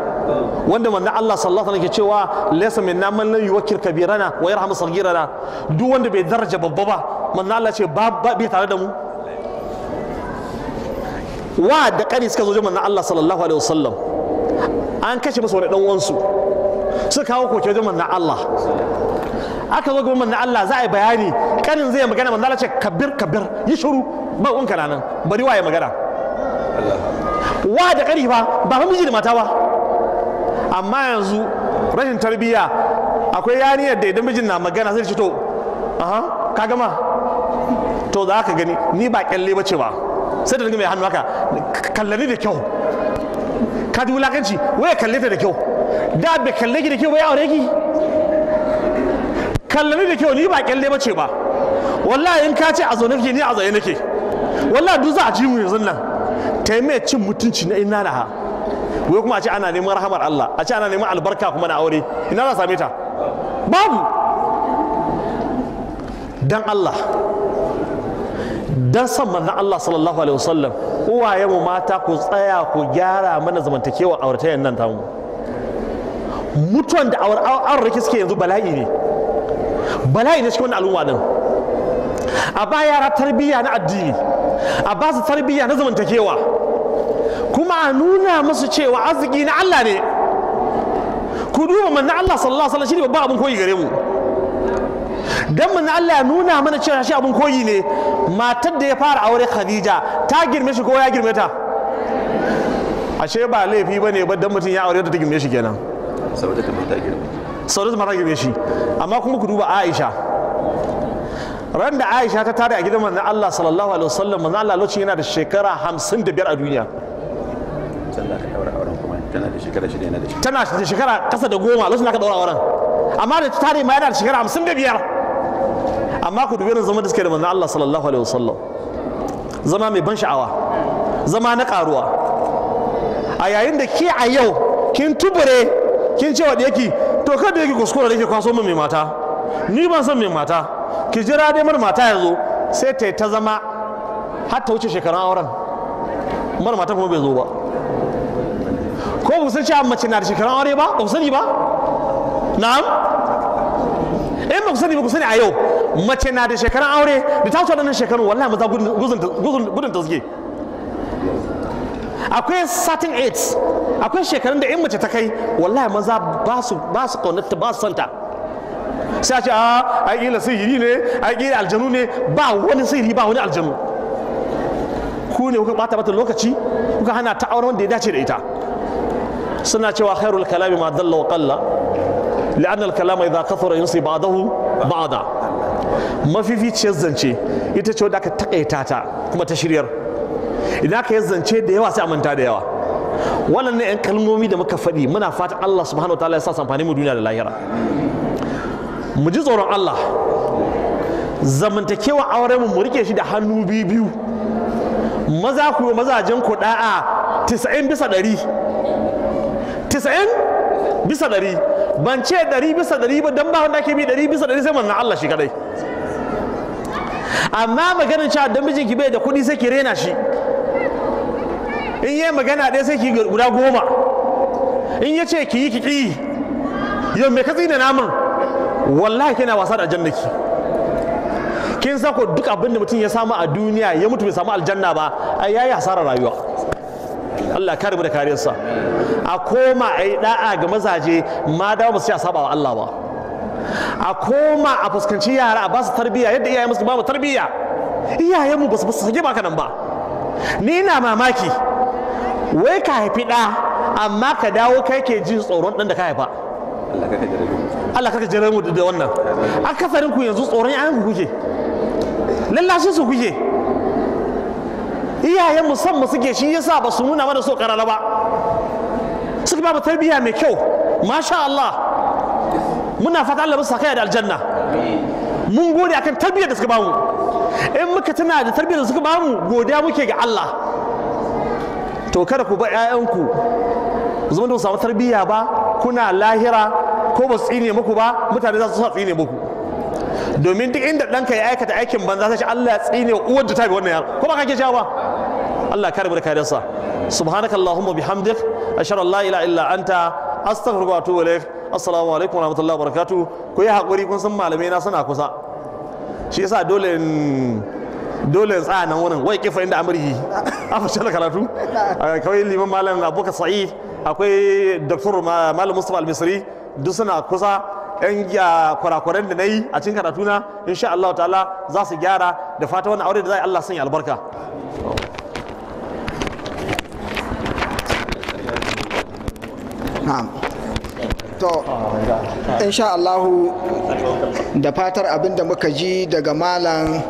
wanda manzo Allah sallallahu alaihi wasallam cewa laysa minna man lam yuwakkir kabirana wa yarhamu saghirana. Duk wanda bai daraja babba ba manzo Allah ce ba bai tare da mu. Wa da kani suka zo manzo Allah sallallahu alaihi wasallam. An kashe musu wani dan uwansu kawo koke wajen manzo Allah aka zo gaban manzo Allah za a yi bayani kanin zai magana manzo Allah ce kabir kabir yi shiru ba uwanka nan bari wa ya magana wa da ƙari fa ba fa miji da mata ba amma yanzu rashin tarbiyya akwai yaniyar da idan mijin na magana sai ce to aha ka gama to za ka gani ni ba kyalle ba ce ba sai da mai hannu haka kallani da kyau ka ji wulakanci? Waya kalle ta da kyau. Da bai kalle ki da kyau ba ya aure ki? Kallani da kyau ni ba kyalle ba ce ba. Wallahi in ka ce a zaune kake ni a zaune nake. Wallahi duk za a ji mu yanzu nan. Ta yi mai cin mutunci na ina da ha wai kuma a ce ana neman rahamar Allah a ce ana neman albarka kuma na aure. Ina za same ta? Babu. Dan Allah dan san manzon Allah sallallahu alaihi wasallam uwaye mu mata ku tsaya ku gyara mana zamantakewa auratayen nan tamu. Mutuwan da aurarraki suke yanzu bala'i ne. Bala'i ne cikin wannan al'umma din. A ba yara tarbiyya na addini a ba su tarbiyya na zamantakewa. Kuma a nuna musu cewa arziki na Allah ne. Ku duba manzon Allah sallallahu alaihi wasallam shine babban abin koyi gare mu. Dan manzon Allah ya nuna mana cewa shi abin koyi ne. Matar da ya fara aure Khadija ta girme shi ko ya girme ta? Ashe ba laifi ba ne ba dan mutum ya aure ta ta girme shi kenan. Saboda ta girma sauransu mata girme shi. Amma kuma ku duba Aisha. Ran da Aisha ta tare a gidan manzon Allah sallallahu alaihi wasallam manzon Allah lokacin yana da shekara 55 a duniya. Tana da shekara shida yana da shekara tana da shekara kasa da goma lokacin da aka daura auren. Amma da ta tare ma yana da shekara 55 amma ku dubi zama da suke da manzon Allah sallallahu alaihi wasallam. Zama mai ban sha'awa. Zama na karuwa a yayin da ke a yau kin tubure kin ce wa yake to kada yake kuskure da yake kwaso min mai mata. Ni ban san mai mata. Ki jira dai mar mata ya zo sai ta ta zama har ta wuce shekarun auren. Mar mata kuma bai zo ba. Ko ku san cewa mace na da shekarun aure ba? Ba sani ba? Na'am? In ba ku sani ba ku sani a yau. mace na da shekarun aure da ta wuce waɗannan shekarun wallahi maza gudun ta suke akwai certain age akwai shekarun da in mace ta kai wallahi maza ba su ba su kaunarta ba su santa sai a ce a ai kila sihiri ne ai kila aljanu ne ba wani sihiri ba wani aljanu ku ne kuka bata mata lokaci kuka hana ta auren wanda ya dace da ita suna cewa khairul kalami ma dalla wa qalla لأن الكلام إذا كثر ينصي بعضه بعضا mafificiyar zance ita ce wadda aka takaita ta kuma ta shiryar. Idan aka yi zance da yawa sai a manta da yawa. Wannan ne 'yan kalmomi da muka faɗi muna fatan Allah subhanahu ta'ala ya sa su amfani mu duniya da lahira. Mu ji tsoron Allah. Zamantakewa auren mu riƙe shi da hannu biyu biyu. Maza ku yi mazajen ku da'a 90 bisa 100 90 bisa 100 ban ce 100 bisa 100 ba dan ba wanda ke bi 100 bisa 100 sai manzon Allah shi kadai amma maganin cewa dan mijinki bai da kuɗi sai ki rena shi. In yi magana ɗaya sai ki guda goma. In ya ce ki yi ki ƙi yau mai katsi da namun wallahi kina wasa da aljannaki kin sa ko duk abin da mutum ya samu a duniya ya mutu bai samu aljanna ba ai yayi hasarar rayuwa. Allah kare mu da kariyarsa. A koma a yi da'a ga mazaje ma da ba su ci a saba wa Allah ba. A koma a fuskanci yara a ba su tarbiyya yadda iyayen musu ba mu tarbiyya. Iyayenmu ba su sake baka nan ba ni ina mamaki wai ka haifi ɗa amma ka dawo kai ke jin tsoron ɗan da ka haifa. Allah kaka mu. Jere mu da wannan. Akasarin ku yanzu tsoron yayan ku kuke. Lallashin su kuke. Iyayen musamman suke shi yasa ba su nuna mana so karara ba. Suka ba mu tarbiyya mai kyau. Masha Allah. Muna fata Allah musu sakaya da aljanna. Mun gode akan tarbiyyar da suka ba mu. In muka tana da tarbiyyar da suka ba mu godiya muke ga Allah. To kada ku ba 'ya'yanku zama da samu tarbiyya ba kuna lahira ko ba su tsine muku ba mutane za su sa tsine muku. Domin duk inda ɗanka ya aikata aikin banza sai Allah ya tsine uwar da ta bi wannan yaro. Ko ba kake cewa ba? Allah kare mu da kariyarsa subhanaka allahumma bihamdik. Ashhadu an la ilaha illa anta. Astaghfiruka wa atubu ilaik assalamu alaikum wa rahmatullahi wa barakatuh ku yi haƙuri kun san malamai na suna kusa. Shi yasa dole dole tsaya nan wurin. Wai kifa inda amurki a fashe da karatu. Kawai liman malam abubakar sa'id akwai doktor malam mustapha al-misri duk suna kusa. Yan kwarakwaran da na yi a cikin karatuna insha Allah ta'ala za su gyara. Da fata wannan aure da za Allah sanya albarka. Na'am. To insha Allahu da fatar abin da muka ji daga malam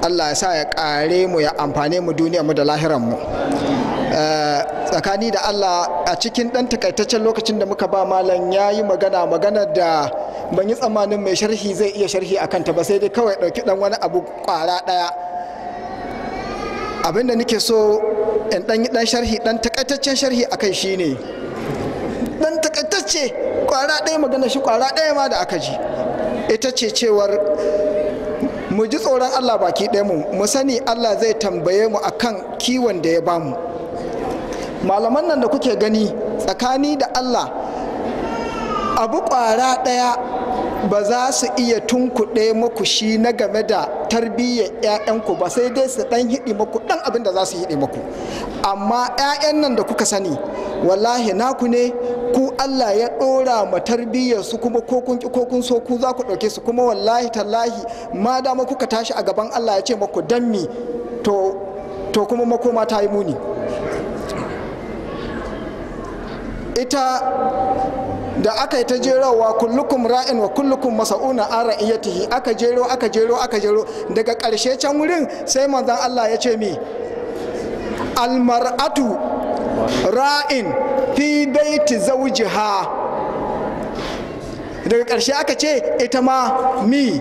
Allah ya sa ya kare mu ya amfane mu duniya mu da lahiran mu. Tsakani da Allah a cikin ɗan takaitaccen lokacin da muka ba malam ya yi magana magana da ban yi tsammanin mai sharhi zai iya sharhi a kanta ba sai dai kawai ɗauki ɗan wani abu ƙwara ɗaya. Abinda nake so in ɗan yi ɗan sharhi ɗan takaitaccen sharhi a kai shine ɗan takaitacce ƙwara ɗaya magana shi ƙwara ɗaya ma da aka ji. Ita ce cewar mu ji tsoron Allah baki ɗaya mu mu sani Allah zai tambaye mu akan kiwon da ya ba mu malaman nan da kuke gani tsakani da Allah abu ƙwara ɗaya ba za su iya tunkuɗe muku shi na game da tarbiyyar 'ya'yanku ba sai dai su ɗan hiɗi muku ɗan abin da za su hiɗi muku. Amma 'ya'yan nan da kuka sani wallahi naku ne ku Allah ya ɗora ma tarbiyyar su kuma ko kun ki ko kun so ku za ku ɗauke su kuma wallahi tallahi ma dama kuka tashi a gaban Allah ya ce muku dan to to kuma makoma ta yi muni. Ita da aka yi ta jerowa kullukum ra'in wa kullukum masa'una an ra'iyatihi aka jero aka jero aka jero. Daga ƙarshe can wurin sai manzon Allah ya ce mi almar'atu ra'in fi baiti zawjiha. Daga ƙarshe aka ce ita ma mi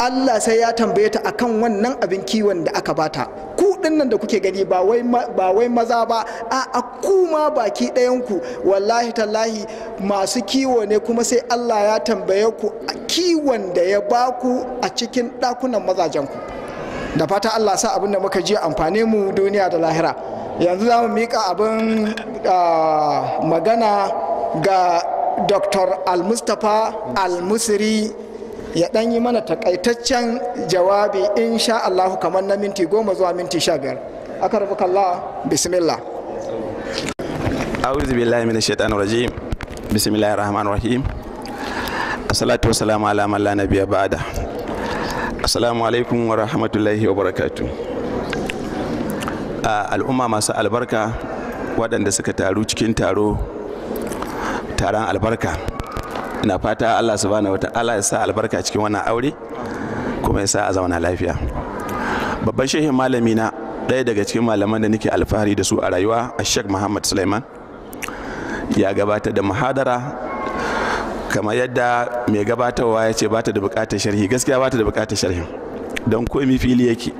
Allah sai ya tambaye ta akan wannan abin kiwon da aka bata. Ku ɗin nan da kuke gani ba wai maza ba a ku ma baki ɗayan ku wallahi tallahi masu kiwo ne kuma sai Allah ya tambaye ku kiwon da ya baku a cikin ɗakunan mazajen ku da fata Allah sa abin da muka ji amfane mu duniya da lahira. Yanzu za mu miƙa abin magana ga dr al-mustapha al-musri ya ɗan yi mana takaitaccen jawabi insha Allahu kamar na minti goma zuwa minti sha biyar. Aka rabu kalla bismillah. A'udhu billahi minash shaitanir rajim. Bismillahir rahmanir rahim. Assalatu wassalamu ala man la nabiyya ba'da. Assalamu alaikum wa rahmatullahi wa barakatuh. Al'umma masu albarka waɗanda suka taru cikin taro taron albarka. Ina fata allah subhanahu wata'ala ya sa albarka cikin wannan aure kuma ya sa a zauna lafiya. Babban shehin malami na ɗaya daga cikin malaman da nake alfahari da su a rayuwa a sheikh muhammad suleiman ya gabatar da muhadara. Kamar yadda mai gabatarwa ya ce bata da buƙatar sharhi. Gaskiya bata da buƙatar sharhi. Don komi fili yake.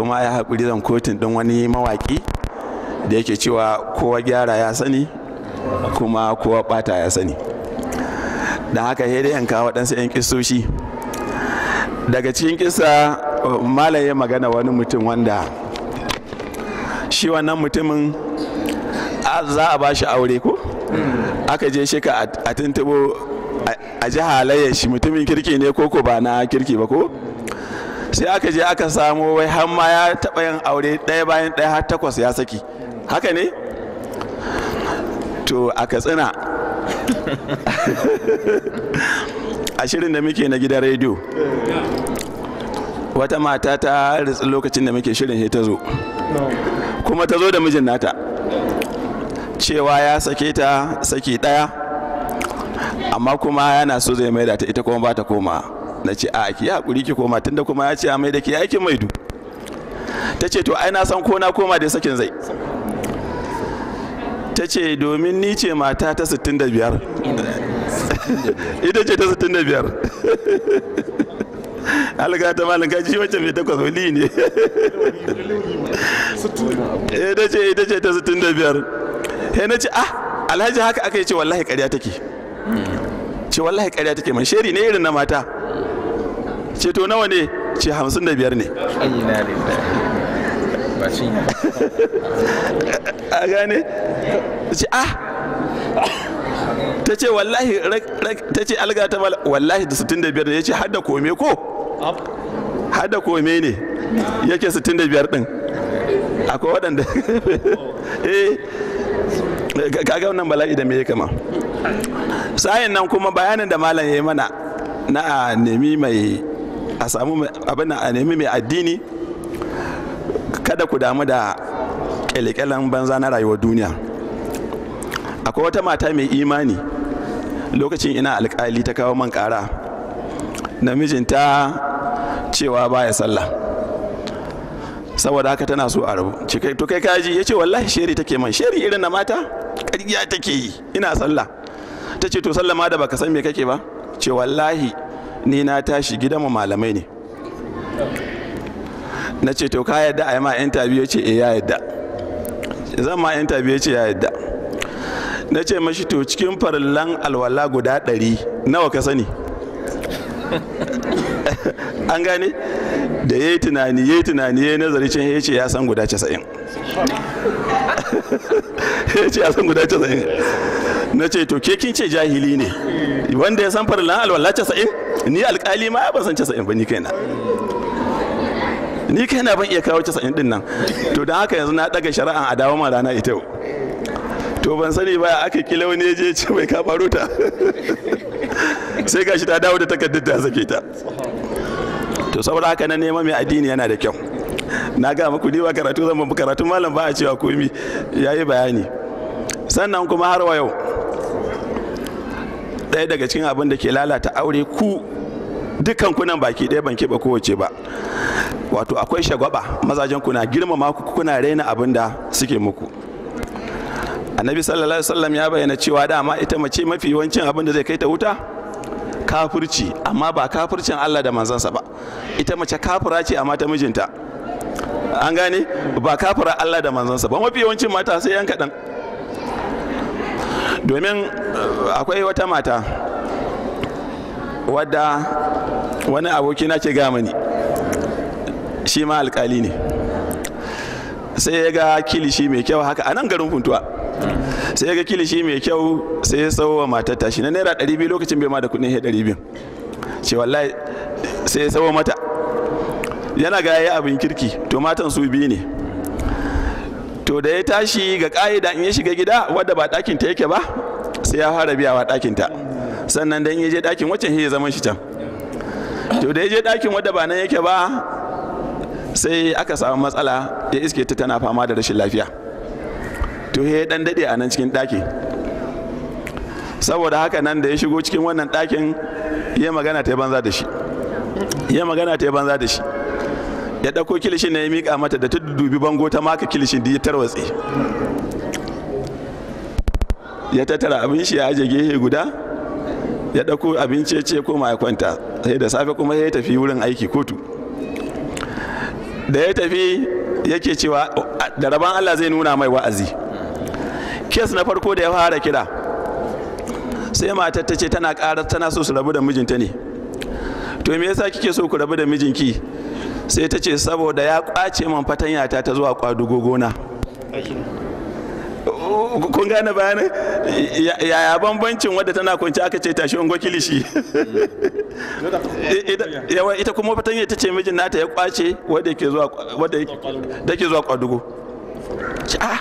Kuma ya haƙuri zan kotun ɗin wani mawaƙi da yake cewa kowa gyara ya sani kuma kowa ɓata ya sani. Da haka dai yanka waɗansu 'yan kistoshi daga cikin kisa malam ya magana wani mutum wanda shi wannan mutumin za a ba shi aure ko? Aka je shi ka a tuntubo a ji halayyar shi mutumin kirki ne ko ko ba na kirki ba ko? Sai aka je aka samu wai har ma ya taɓa yin aure ɗaya bayan ɗaya har takwas ya saki. Haka ne? To a katsina. A shirin da muke na gidan rediyo. Wata mata ta ritsi lokacin da muke shirin ta zo. Kuma ta zo da mijin nata. Cewa ya sake ta saki ɗaya amma kuma yana so zai maida ta ita kuma ba ta koma na ce a ki haƙuri ki koma. Tunda kuma ya ce a maida ki aikin maidu. Ta ce to ai na san ko na koma da sakin zai. Ta ce domin ni ce mata ta 65 ita ce ta 65 alga ta malin kaji wacce mai takwas wali ne. Ita ce ita ce ta 65 sai na ce ah alhaji haka aka yi ce wallahi ƙarya take. Ce wallahi ƙarya take man sheri ne irin na mata. Ce to nawa ne? Ce 55 ne. A gane? Ce ah! Ta ce wallahi ta ce alga ta mala wallahi da 65 ne. Ya ce hada kome ko? Hada kome ne. Yake 65 din. Akwai waɗanda eh kaga wannan bala'i da me ya kama sayin nan kuma bayanin da malam ya yi mana na a nemi mai a samu abin a nemi mai addini kada ku damu da kyalekyalen banza na rayuwar duniya. Akwai wata mata mai imani lokacin ina alkali ta kawo man kara namijinta cewa baya sallah. Saboda haka tana so a rabu. Cikai to kai kaji ya ce wallahi sheri take man. Sheri irin na mata? Ƙarya take yi. Ina sallah. Ta ce to sallah ma da baka san me kake ba? Ce wallahi ni na tashi gidanmu malamai ne. Na ce to ka yadda a yi ma interview? Ce e ya yadda zan ma interview ce ya yadda na ce mashi to cikin farillan alwala guda ɗari nawa ka sani? An gane? Da ya yi tunani ya yi tunani ya yi nazari can ya ce ya san guda casa'in. Ya ce ya san guda casa'in. Na ce to ke kin ce jahili ne? Wanda ya san farillan alwala casa'in? Ni alkali ma ban san casa'in ba ni kaina. Ni kaina ban iya kawo casa'in ɗin nan. To don haka yanzu na daga shari'an a dawo ma rana ita to ban sani ba aka kila wani ya je ce mai ka faro ta. Sai gashi ta dawo da takardar ta sake ta. To saboda haka na nema mai addini yana da kyau. Na ga muku ni ba karatu zan ba karatu malam ba a cewa komi. Yayi bayani. Sannan kuma har wa yau ɗaya daga cikin abin da ke lalata aure ku dukkan kunan baki ɗaya ban keɓe kowace ba. Wato akwai shagwaba mazajen kuna girmama ku kuna raina abin da suke muku. Annabi sallallahu alaihi wasallam ya bayyana cewa dama ita mace mafi yawancin abin da zai kai ta wuta kafirci amma ba kafircin Allah da manzansa ba. Ita mace kafira ce amma ta mijinta. An gane? Ba kafira Allah da manzansa ba. Mafi yawancin mata sai yan kaɗan. Domin akwai wata mata wadda wani aboki na ke gamani shi ma alkali ne. Sai ya ga kilishi mai kyau haka a nan garin funtuwa. Sai ya ga kilishi mai kyau sai ya sauwa matar tashi na naira 200 lokacin bai ma da kuɗin 200 ce wallahi sai ya sauwa mata. Yana ga yayi abin kirki to matan su biyu ne. To da ya tashi ga ka'ida in ya shiga gida wadda ba ɗakin ta yake ba sai ya fara biyawa ɗakin ta sannan dan ya je ɗakin waccan ya zaman shi can. To da ya je ɗakin wadda ba nan yake ba sai aka samu matsala ya iske ta tana fama da rashin lafiya. To ya dan daɗe a nan cikin ɗaki saboda haka nan da ya shigo cikin wannan ɗakin ya magana ta banza da shi. Ya magana ta banza da shi. Ya ɗauko kilishin na ya miƙa mata da ta dubi bango ta maka kilishin da ya tarwatse. Ya tattara abin shi ya aje gehe guda ya ɗauko abinci ya ce koma ya kwanta. Sai da safe kuma ya tafi wurin aiki kotu. Da ya tafi yake cewa da rabon allah zai nuna mai wa'azi. Kes na farko da ya fara kira sai matar ta ce tana ƙarar tana so su rabu da mijinta ne. To me yasa kike so ku rabu da mijinki? Sai ta ce saboda ya ƙwace man fatanyata ta zuwa kwadugo gona. Kun gane bayanin yaya bambancin wadda tana kwanci aka ce tashi ungo kilishi. Ita kuma fatanya ta ce mijin nata ya ƙwace wadda ke zuwa kwadugo. Ah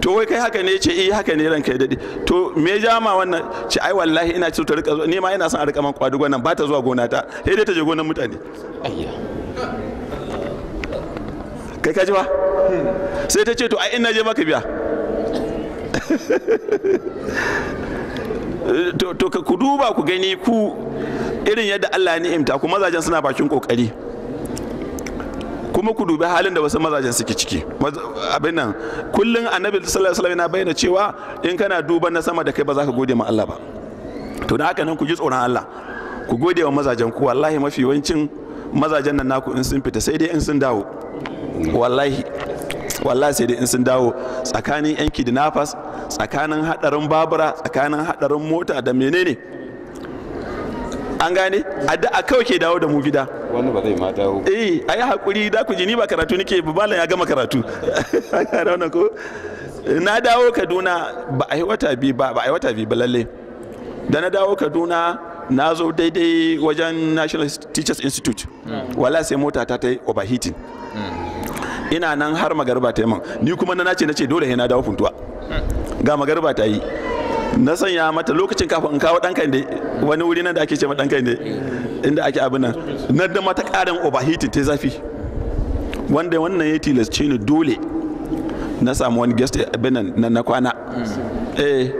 to wai kai haka ne? Ce eh haka ne ranka ya daɗe to me ja ma wannan? Ce ai wallahi ina so ta riƙa ni ma ina son a riƙa man kwadugo nan ba ta zuwa gona ta sai dai ta je gonan mutane. Kai ka ji ba? Sai ta ce to ai ina je maka biya. To ka ku duba ku gani ku irin yadda Allah ya ni'imta ku mazajen suna bakin ƙoƙari kuma ku dubi halin da wasu mazajen suke ciki. Abin nan kullum annabi sallallahu alaihi wasallam yana bayyana cewa in kana duban na sama da kai ba za ka gode ma Allah ba. To da haka nan ku ji tsoron Allah. Ku gode wa mazajen ku. Wallahi mafi yawancin mazajen nan naku in sun fita sai dai in sun dawo. Wallahi wallahi sai dai in sun dawo. Tsakanin yan kidnappers tsakanin hadarin babura tsakanin hadarin mota da menene. An gane? Addu'a kawai ke dawo da mu gida. Wani ba zai ma dawo. Eh ayi haƙuri da ku ji ni ba karatu nake ba malam ya gama karatu. Ko? Na dawo Kaduna ba a yi wata biyu ba ba a yi wata biyu ba lalle. Da na dawo Kaduna na zo daidai wajen National Teachers Institute. Wala sai mota ta ta yi overheating ina nan har magarba ta yi man ni kuma na nace nace dole na dawo funtuwa. Ga magarba ta yi. Na sanya mata lokacin kafin in kawo dan kande wani wuri nan da ake ce ma dan kande inda ake abin nan. Na da mata karin overheating ta zafi. Wanda wannan ya tilasce ni dole na samu wani guest abin nan na kwana. Eh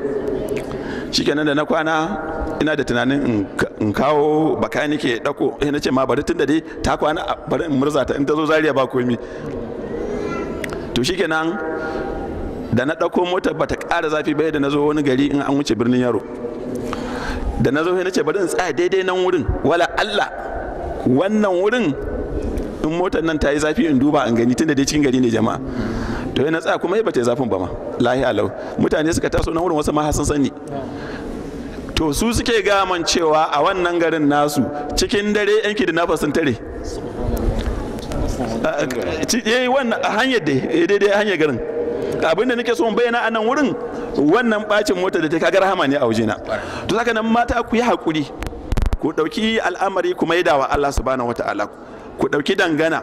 shikenan da na kwana ina da tunanin in kawo baka nake dako eh na ce ma bari tun da dai ta kwana bari in murza ta. In ta zo zariya ba komi. To shikenan da na ɗauko motar bata ƙara zafi bai da na zo wani gari in an wuce birnin yaro. Da na zo na ce bari in tsaya daidai nan wurin. Wala Allah wannan wurin in motar nan ta yi zafi in duba in gani tunda dai cikin gari ne jama'a. To na tsaya kuma ba ta yi zafin ba ma. Lahi alau. Mutane suka taso nan wurin wasu ma sun sani. To su suke gaman cewa a wannan garin nasu cikin dare yan kidnappers sun tare. Eh wannan hanyar da daidai hanyar garin. Abin da nake so in bayyana a nan wurin wannan bacin mota da ta kaga rahama ne a wajena. To saka nan mata ku yi haƙuri ku ɗauki al'amari ku maida wa Allah subhanahu wataala ku ɗauki dangana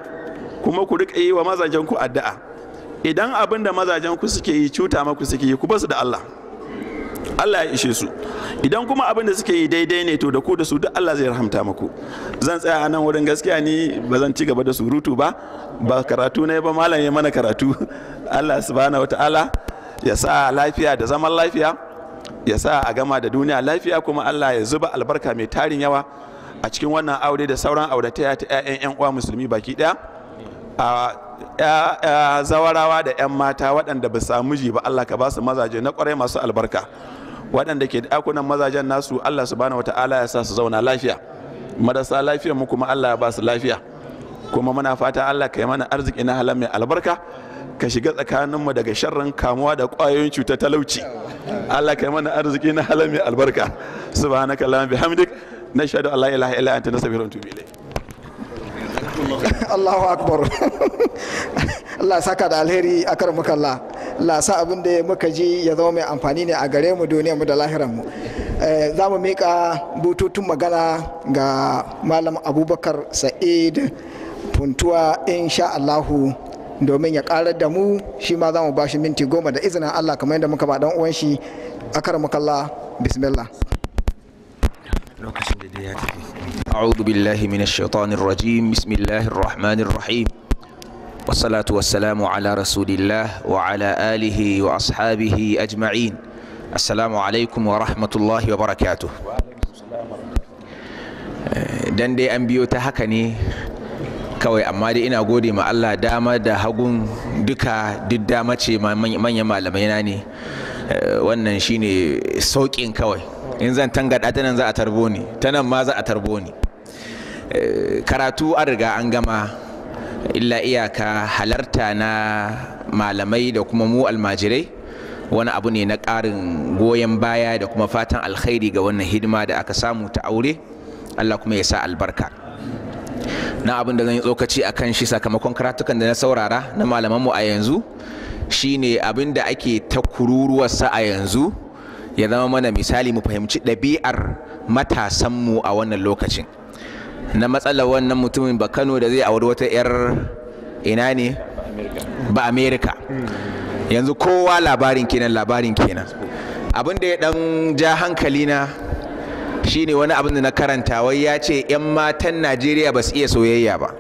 kuma ku riƙa yi wa mazajen ku addu'a. Idan abin da mazajen ku suke yi cuta maku suke yi ku ba su da Allah. Allah ya ishe su. Idan kuma abin da suke yi daidai ne to da ku da su duk Allah zai rahamta muku zan tsaya a nan wurin gaskiya ni ba zan ci gaba da surutu ba. Ba karatu ne ba malam ya mana karatu. Allah subhanahu wataala ya sa lafiya da zaman lafiya ya sa a gama da duniya lafiya kuma Allah ya zuba albarka mai tarin yawa a cikin wannan aure da sauran aurataya ta 'ya'yan 'yan uwa musulmi baki ɗaya a zawarawa da 'yan mata waɗanda ba samu miji ba Allah ka ba su mazaje na ƙwarai masu albarka. Waɗanda ke ɗakunan mazajen nasu Allah subhanahu wata'ala ya sa su zauna lafiya. Marasa lafiya mu kuma Allah ya ba su lafiya. Kuma muna fata Allah ka yi mana arziki na halal mai albarka ka shiga tsakaninmu daga sharrin kamuwa da ƙwayoyin cutar talauci. Allah ka yi mana arziki na halal mai albarka. Subhanaka allahumma bihamdik nashhadu an la ilaha illa anta nastaghfiruka wa natubu Allahu akbar. Allah saka da alheri a kar muka Allah sa abin da muka ji ya zama mai amfani ne a gare mu duniya mu da lahiran mu. Za mu mika bututun magana ga malam abubakar sa'id puntuwa insha Allahu domin ya karar da mu. Shi ma za mu ba shi minti goma da izinin Allah kamar yadda muka ba dan uwan shi a kar muka Allah. Bismillah. Billahi minash shaitanir rajim. Bismillahir rahmanir rahim wassalatu wassalamu ala rasulillah wa ala alihi wa ashabihi ajma'in. Assalamu alaikum wa rahmatullahi wa barakatuh. Dan dai an biyo ta haka ne kawai amma dai ina gode ma Allah dama da hagun duka duk dama ce manyan malamai na ne. Wannan shine sauƙin kawai. In zan tangada ta nan za a tarbo ni. Ta nan ma za a tarbo ni. Karatu an riga an gama. Illa iyaka halarta na malamai da kuma mu almajirai wani abu ne na ƙarin goyon baya da kuma fatan alkhairi ga wannan hidima da aka samu ta aure. Allah kuma ya sa albarka. Na abin da zan yi tsokaci a kan shi sakamakon karatukan da na saurara na malamanmu a yanzu shine abin da ake ta kururuwarsa a yanzu ya zama mana misali mu fahimci ɗabi'ar matasanmu a wannan lokacin. Na matsalar wannan mutumin ba kano da zai auri wata 'yar ina ne? Ba amerika. Yanzu kowa labarin kenan labarin kenan. Abin da ya dan ja hankali na shine wani abin da na karanta wai ya ce 'yan matan najeriya ba su iya soyayya ba.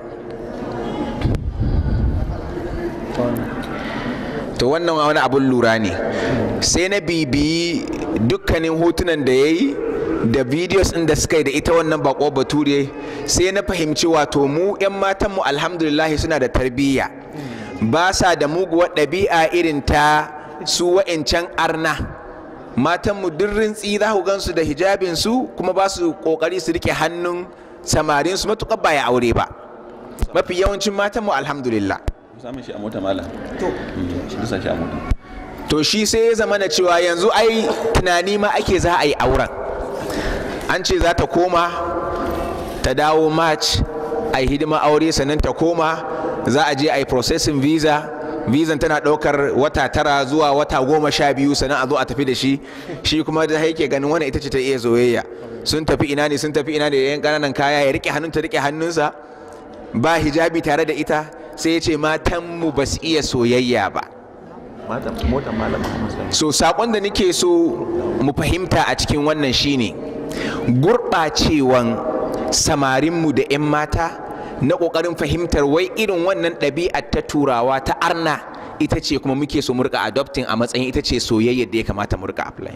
To wannan wani abin lura ne. Sai na bibiyi dukkanin hotunan da ya yi da videos ɗin da suka yi da ita wannan bako bature. Sai na fahimci wato mu 'yan matanmu alhamdulillah suna da tarbiyya. Ba sa da muguwar ɗabi'a irin ta su wa'incan arna. Matanmu duk rintsi za ku gansu da hijabinsu kuma ba su ƙoƙari su riƙe hannun samarinsu matuƙar ba ya aure ba. Mafi yawancin matanmu alhamdulillah. Samun shi a mota mala to. Shi shi a mota. To shi sai ya zama na cewa yanzu ai tunani ma ake za a yi auren. An ce za ta koma ta dawo march a yi hidima aure sannan ta koma za a je a yi processing visa. Visa tana ɗaukar wata tara zuwa wata goma sha biyu sannan a zo a tafi da shi. Shi kuma da yake ganin wannan ita ce ta iya zoyayya sun tafi ina ne sun tafi ina ne yan ƙananan kaya ya riƙe hannun ta riƙe hannunsa. Ba hijabi tare da ita. Sai ya ce matanmu ba su iya soyayya ba. So saƙon da nake so mu fahimta a cikin wannan shine gurɓacewan samarinmu da 'yan mata na ƙoƙarin fahimtar wai irin wannan ɗabi'ar ta turawa ta arna ita ce kuma muke so murka adopting a matsayin ita ce soyayyar da ya kamata murka apply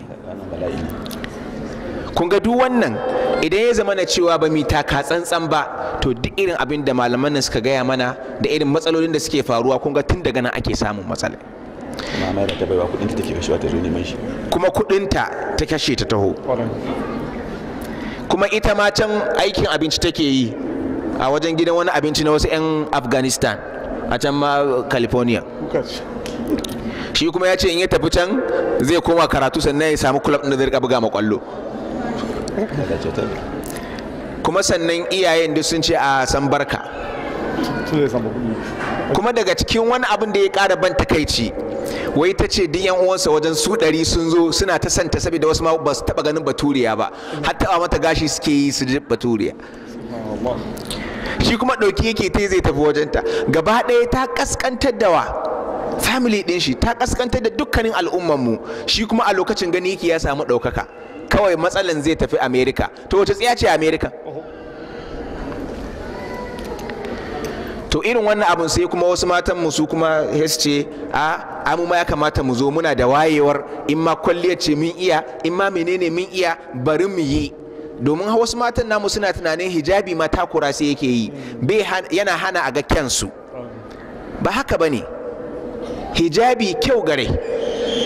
kun ga duk wannan idan ya zama na cewa ba mi taka tsantsan ba to duk irin abin da malaman nan suka gaya mana da irin matsalolin da suke faruwa kun ga tun daga nan ake samun matsala. Mama da ta baiwa kuɗin ta take kashewa ta zo neman shi. Kuma kudinta ta kashe ta taho. Kuma ita ma can aikin abinci take yi a wajen gidan wani abinci na wasu 'yan afghanistan a can ma california. Shi kuma ya ce in ya tafi can zai koma karatu sannan ya samu club da zai riƙa buga makwallo kuma sannan iyayen duk sun ce a san barka. Kuma daga cikin wani abin da ya ƙara ban takaici wai ta ce duk yan uwansa wajen su ɗari sun zo suna ta santa saboda wasu ma ba su taɓa ganin baturiya ba. Har taɓa mata gashi suke yi su ji baturiya. Shi kuma ɗauki yake ta zai tafi wajenta. Gaba ɗaya ta ƙasƙantar da wa? Family ɗin shi ta ƙasƙantar da dukkanin al'ummanmu. Shi kuma a lokacin gani yake ya samu ɗaukaka. Kawai matsalan zai tafi america to wace tsiya ce america to irin wannan abun sai kuma wasu matan mu su kuma hes ce a amu ma ya kamata mu zo muna da wayewar in ma kwalliyar ce min iya in ma menene min iya bari mu yi. Domin wasu matan namu suna tunanin hijabi ma takura sai yake yi. Yana hana a ga kyansu. Ba haka ba ne hijabi kyau gare.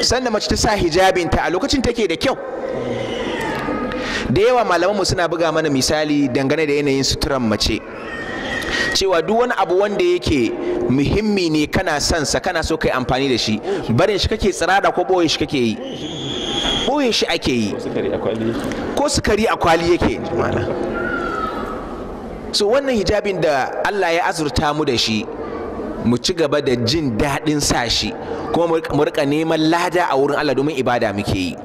Sannan mace ta sa hijabinta a lokacin take da kyau da yawa malamanmu suna buga mana misali dangane da yanayin suturan mace. Cewa duk wani abu wanda yake muhimmi ne kana son sa kana so kai amfani da shi barin shi kake tsirada ko ɓoye shi kake yi? Boye shi ake yi. Ko sukari a kwali yake. So wannan hijabin da Allah ya azurta mu da shi mu ci gaba da jin daɗin sa shi kuma mu riƙa neman lada a wurin Allah domin ibada muke yi.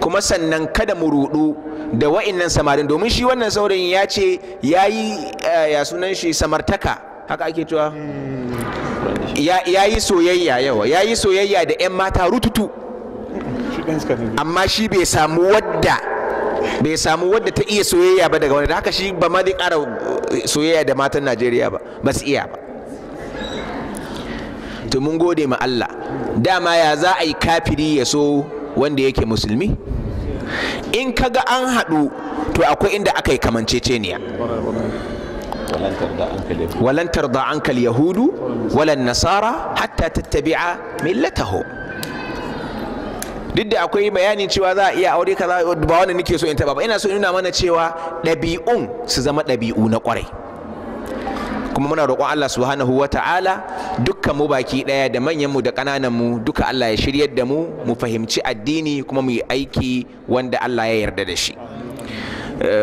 Kuma sannan kada mu rudu da wa'innan samarin. Domin shi wannan saurayin ya ce ya yi ya sunan shi samartaka. Haka ake cewa? Ya yi soyayya yawa. Ya yi soyayya da 'yan mata rututu. Amma shi bai samu wadda bai samu wadda ta iya soyayya ba daga wani. Haka shi ba ma zai kara soyayya da matan najeriya ba. Ba su iya ba. To mun gode ma allah. Dama ya za a yi kafiri ya so wanda yake musulmi? In kaga an haɗu to akwai inda aka yi kamanceceniya. Walan tarda ankal yahudu walan nasara hatta tattabi'a millatahu. Duk da akwai bayanin cewa za a iya aure kaza ba wanda nake so in taba ba. Ina so in nuna mana cewa ɗabi'un su zama ɗabi'u na ƙwarai. Kuma muna roƙon Allah subhanahu ta'ala dukkan mu baki ɗaya da manyan mu da ƙananan mu duka Allah ya shiryar da mu mu fahimci addini kuma mu yi aiki wanda Allah ya yarda da shi.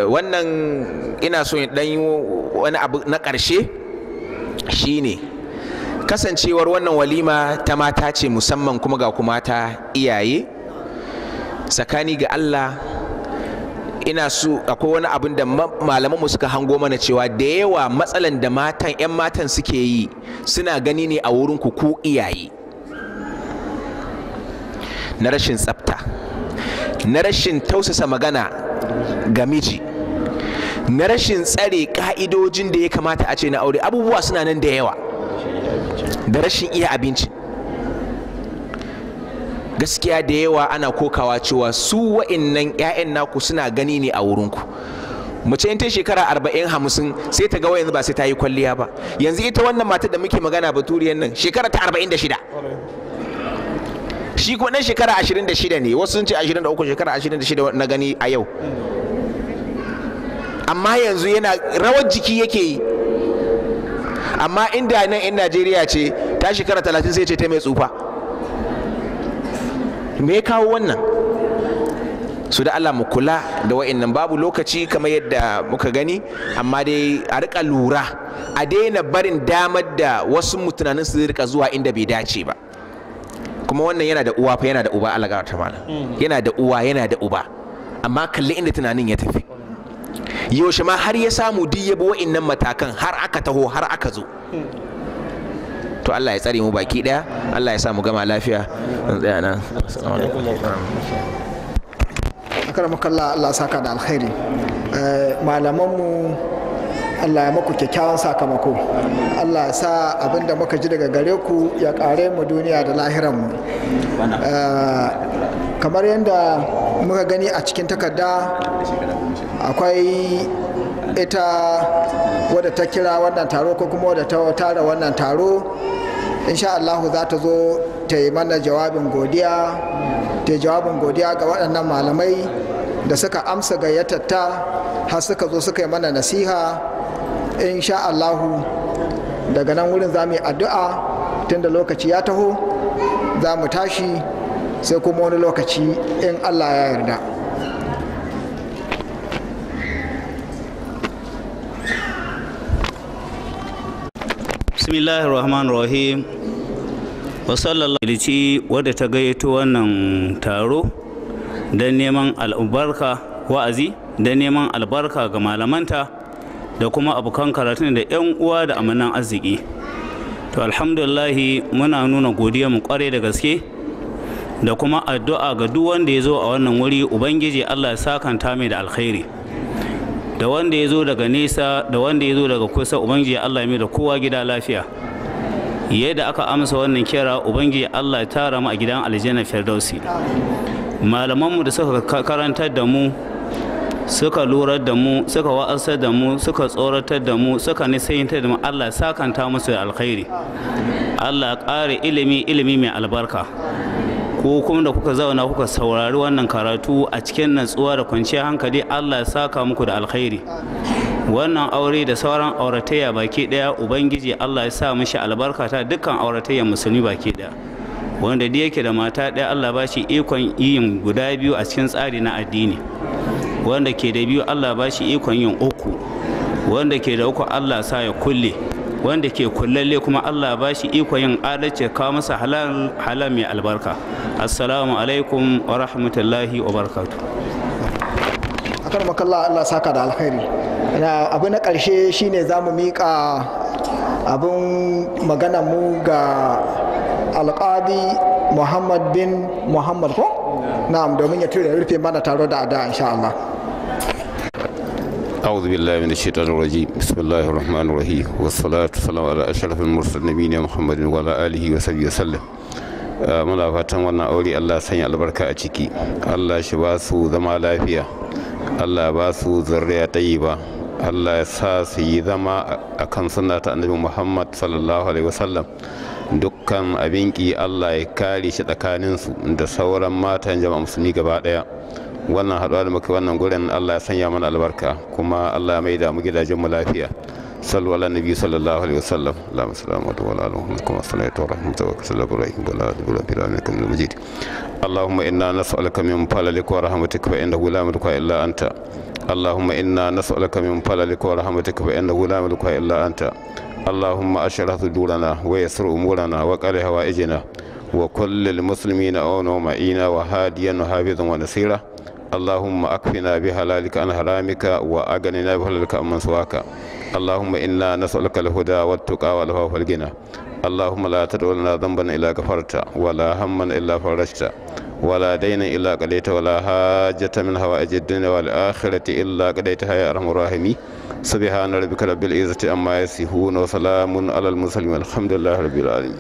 Wannan ina so in yi wani abu na ƙarshe shine kasancewar wannan walima ta mata ce musamman kuma ga kuma ta iyaye tsakani ga Allah ina so akwai wani abin da malamanmu suka hango mana cewa da yawa matsalan da matan 'yan matan suke yi suna gani ne a wurin ku iyaye. Na rashin tsafta na rashin tausasa magana ga miji na rashin tsare ka'idojin da ya kamata a ce na aure. Abubuwa suna nan da yawa. Da rashin iya abinci. Gaskiya da yawa ana kokawa cewa su wa'innan 'ya'yan naku suna gani ne a wurinku. Mace in ta shekara arba'in hamsin sai ta ga yanzu ba sai ta yi kwalliya ba. Yanzu ita wannan matar da muke magana baturiyan nan shekara ta arba'in da shida. Shi kuma shekara ashirin da shida ne wasu sun ce ashirin da uku shekara ashirin da shida na gani a yau. Amma yanzu yana rawar jiki yake yi. Amma inda nan in najeriya ce ta shekara talatin sai ce ta mai tsufa. Me ya kawo wannan? Su da Allah mu kula da wa'annan babu lokaci kamar yadda muka gani amma dai a riƙa lura a daina barin damar da wasu mutunanin su riƙa zuwa inda bai dace ba. Kuma wannan yana da uwa fa yana da uba. Allah ta mala yana da uwa yana da uba. Amma kalli inda tunanin ya tafi. Yaushe ma har ya samu duk ya bi wa'annan matakan har aka taho har aka zo. To Allah ya tsare mu baki ɗaya. Allah ya sa mu gama lafiya. Zan tsaya nan. Makalla Allah saka da alkhairi. Malamanmu Allah ya maku kyakkyawan sakamako. Allah ya sa abin da muka ji daga gare ku ya kare mu duniya da lahiranmu kamar yadda muka gani a cikin takarda akwai ita wadda ta kira wannan taro ko kuma wadda ta tara wannan taro insha Allahu za ta zo ta yi mana jawabin godiya ta jawabin godiya ga waɗannan malamai da suka amsa gayyatatta har suka zo suka yi mana nasiha. Insha Allahu daga nan wurin za mu yi addu'a tunda lokaci ya taho za mu tashi sai kuma wani lokaci in Allah ya yarda. Bismillahir rahmanir rahim wa sallallahu wadda ta gayyato wannan taro don neman albarka wa'azi don neman albarka ga malamanta da kuma abokan karatun da 'yan uwa da amanan arziki. To alhamdulillahi muna nuna godiya mu kware da gaske da kuma addu'a ga duk wanda ya zo a wannan wuri. Ubangiji allah ya sakanta mai da alkhairi. Da wanda ya zo daga nesa da wanda ya zo daga kusa ubangiji allah ya mai da kowa gida lafiya. Yadda aka amsa wannan kira ubangiji allah ya tara mu a gidan aljanna firdausi. Malamanmu da suka karantar da mu suka lura da mu suka wa'asar da mu suka tsoratar da mu suka nisayantar da mu allah sakanta musu da alkhairi. Allah ƙara ilimi ilimi mai albarka. Ko kuma da kuka zauna kuka saurari wannan karatu a cikin natsuwa da kwanciyar hankali allah ya saka muku da alkhairi. Wannan aure da sauran auratayya baki ɗaya ubangiji allah ya sa mishi albarka ta dukkan auratayya musulmi baki ɗaya wanda da yake da mata ɗaya allah ba shi ikon yin guda biyu a cikin tsari na addini. Wanda ke da biyu allah ba shi ikon yin uku. Wanda ke da uku allah sa ya kulle. Wanda ke kullalle kuma Allah ba shi iko yin adalci kawo masa halal halal mai albarka. Assalamu alaikum wa rahmatullahi wa barakatuh. Akar makalla Allah saka da alkhairi. Abu na ƙarshe shine za mu miƙa abin magana mu ga alƙadi muhammad bin muhammad ko? Na'am domin ya tura rufe mana taro da ada insha Allah. أعوذ بالله من الشيطان الرجيم بسم الله الرحمن الرحيم والصلاة والسلام على أشرف المرسلين نبينا محمد وعلى آله وصحبه وسلم muna fatan wannan aure Allah sanya albarka a ciki Allah shi ba su zama lafiya Allah ba su zurriya ba Allah ya sa su yi zama a kan sunna ta annabi Muhammad sallallahu alaihi wasallam dukkan abinki Allah ya kare shi tsakaninsu da sauran matan jama'a musulmi gaba daya wannan haɗuwa da muka wannan gurin Allah ya sanya mana albarka kuma Allah ya mai da mu gidajen mu lafiya sallu ala nabi sallallahu alaihi wasallam Allahumma salli ala Muhammad wa ala ali Muhammad kama sallaita wa rahmata wa sallallahu alaihi wa ala alihi wa sahbihi innaka majid اللهم إنا نسألك من فضلك ورحمتك فإنه لا ملك إلا أنت اللهم إنا نسألك من فضلك ورحمتك فإنه لا ملك إلا أنت اللهم أشرح صدورنا ويسر أمورنا وقال هوائجنا وكل المسلمين أون ومعينا وهاديا وحافظا ونصيرا اللهم أكفنا بحلالك عن حرامك وأغننا بحلالك عمن سواك. اللهم إنا نسألك الهدى والتقى والعفو والغنى. اللهم لا تدع لنا ذنبا إلا غفرت ولا هما إلا فرجت ولا دينا إلا قضيت ولا حاجة من هوائج الدنيا والآخرة إلا قضيتها يا أرحم الراحمين. سبحان ربك رب العزة عما يصفون وسلام على المرسلين والحمد لله رب العالمين.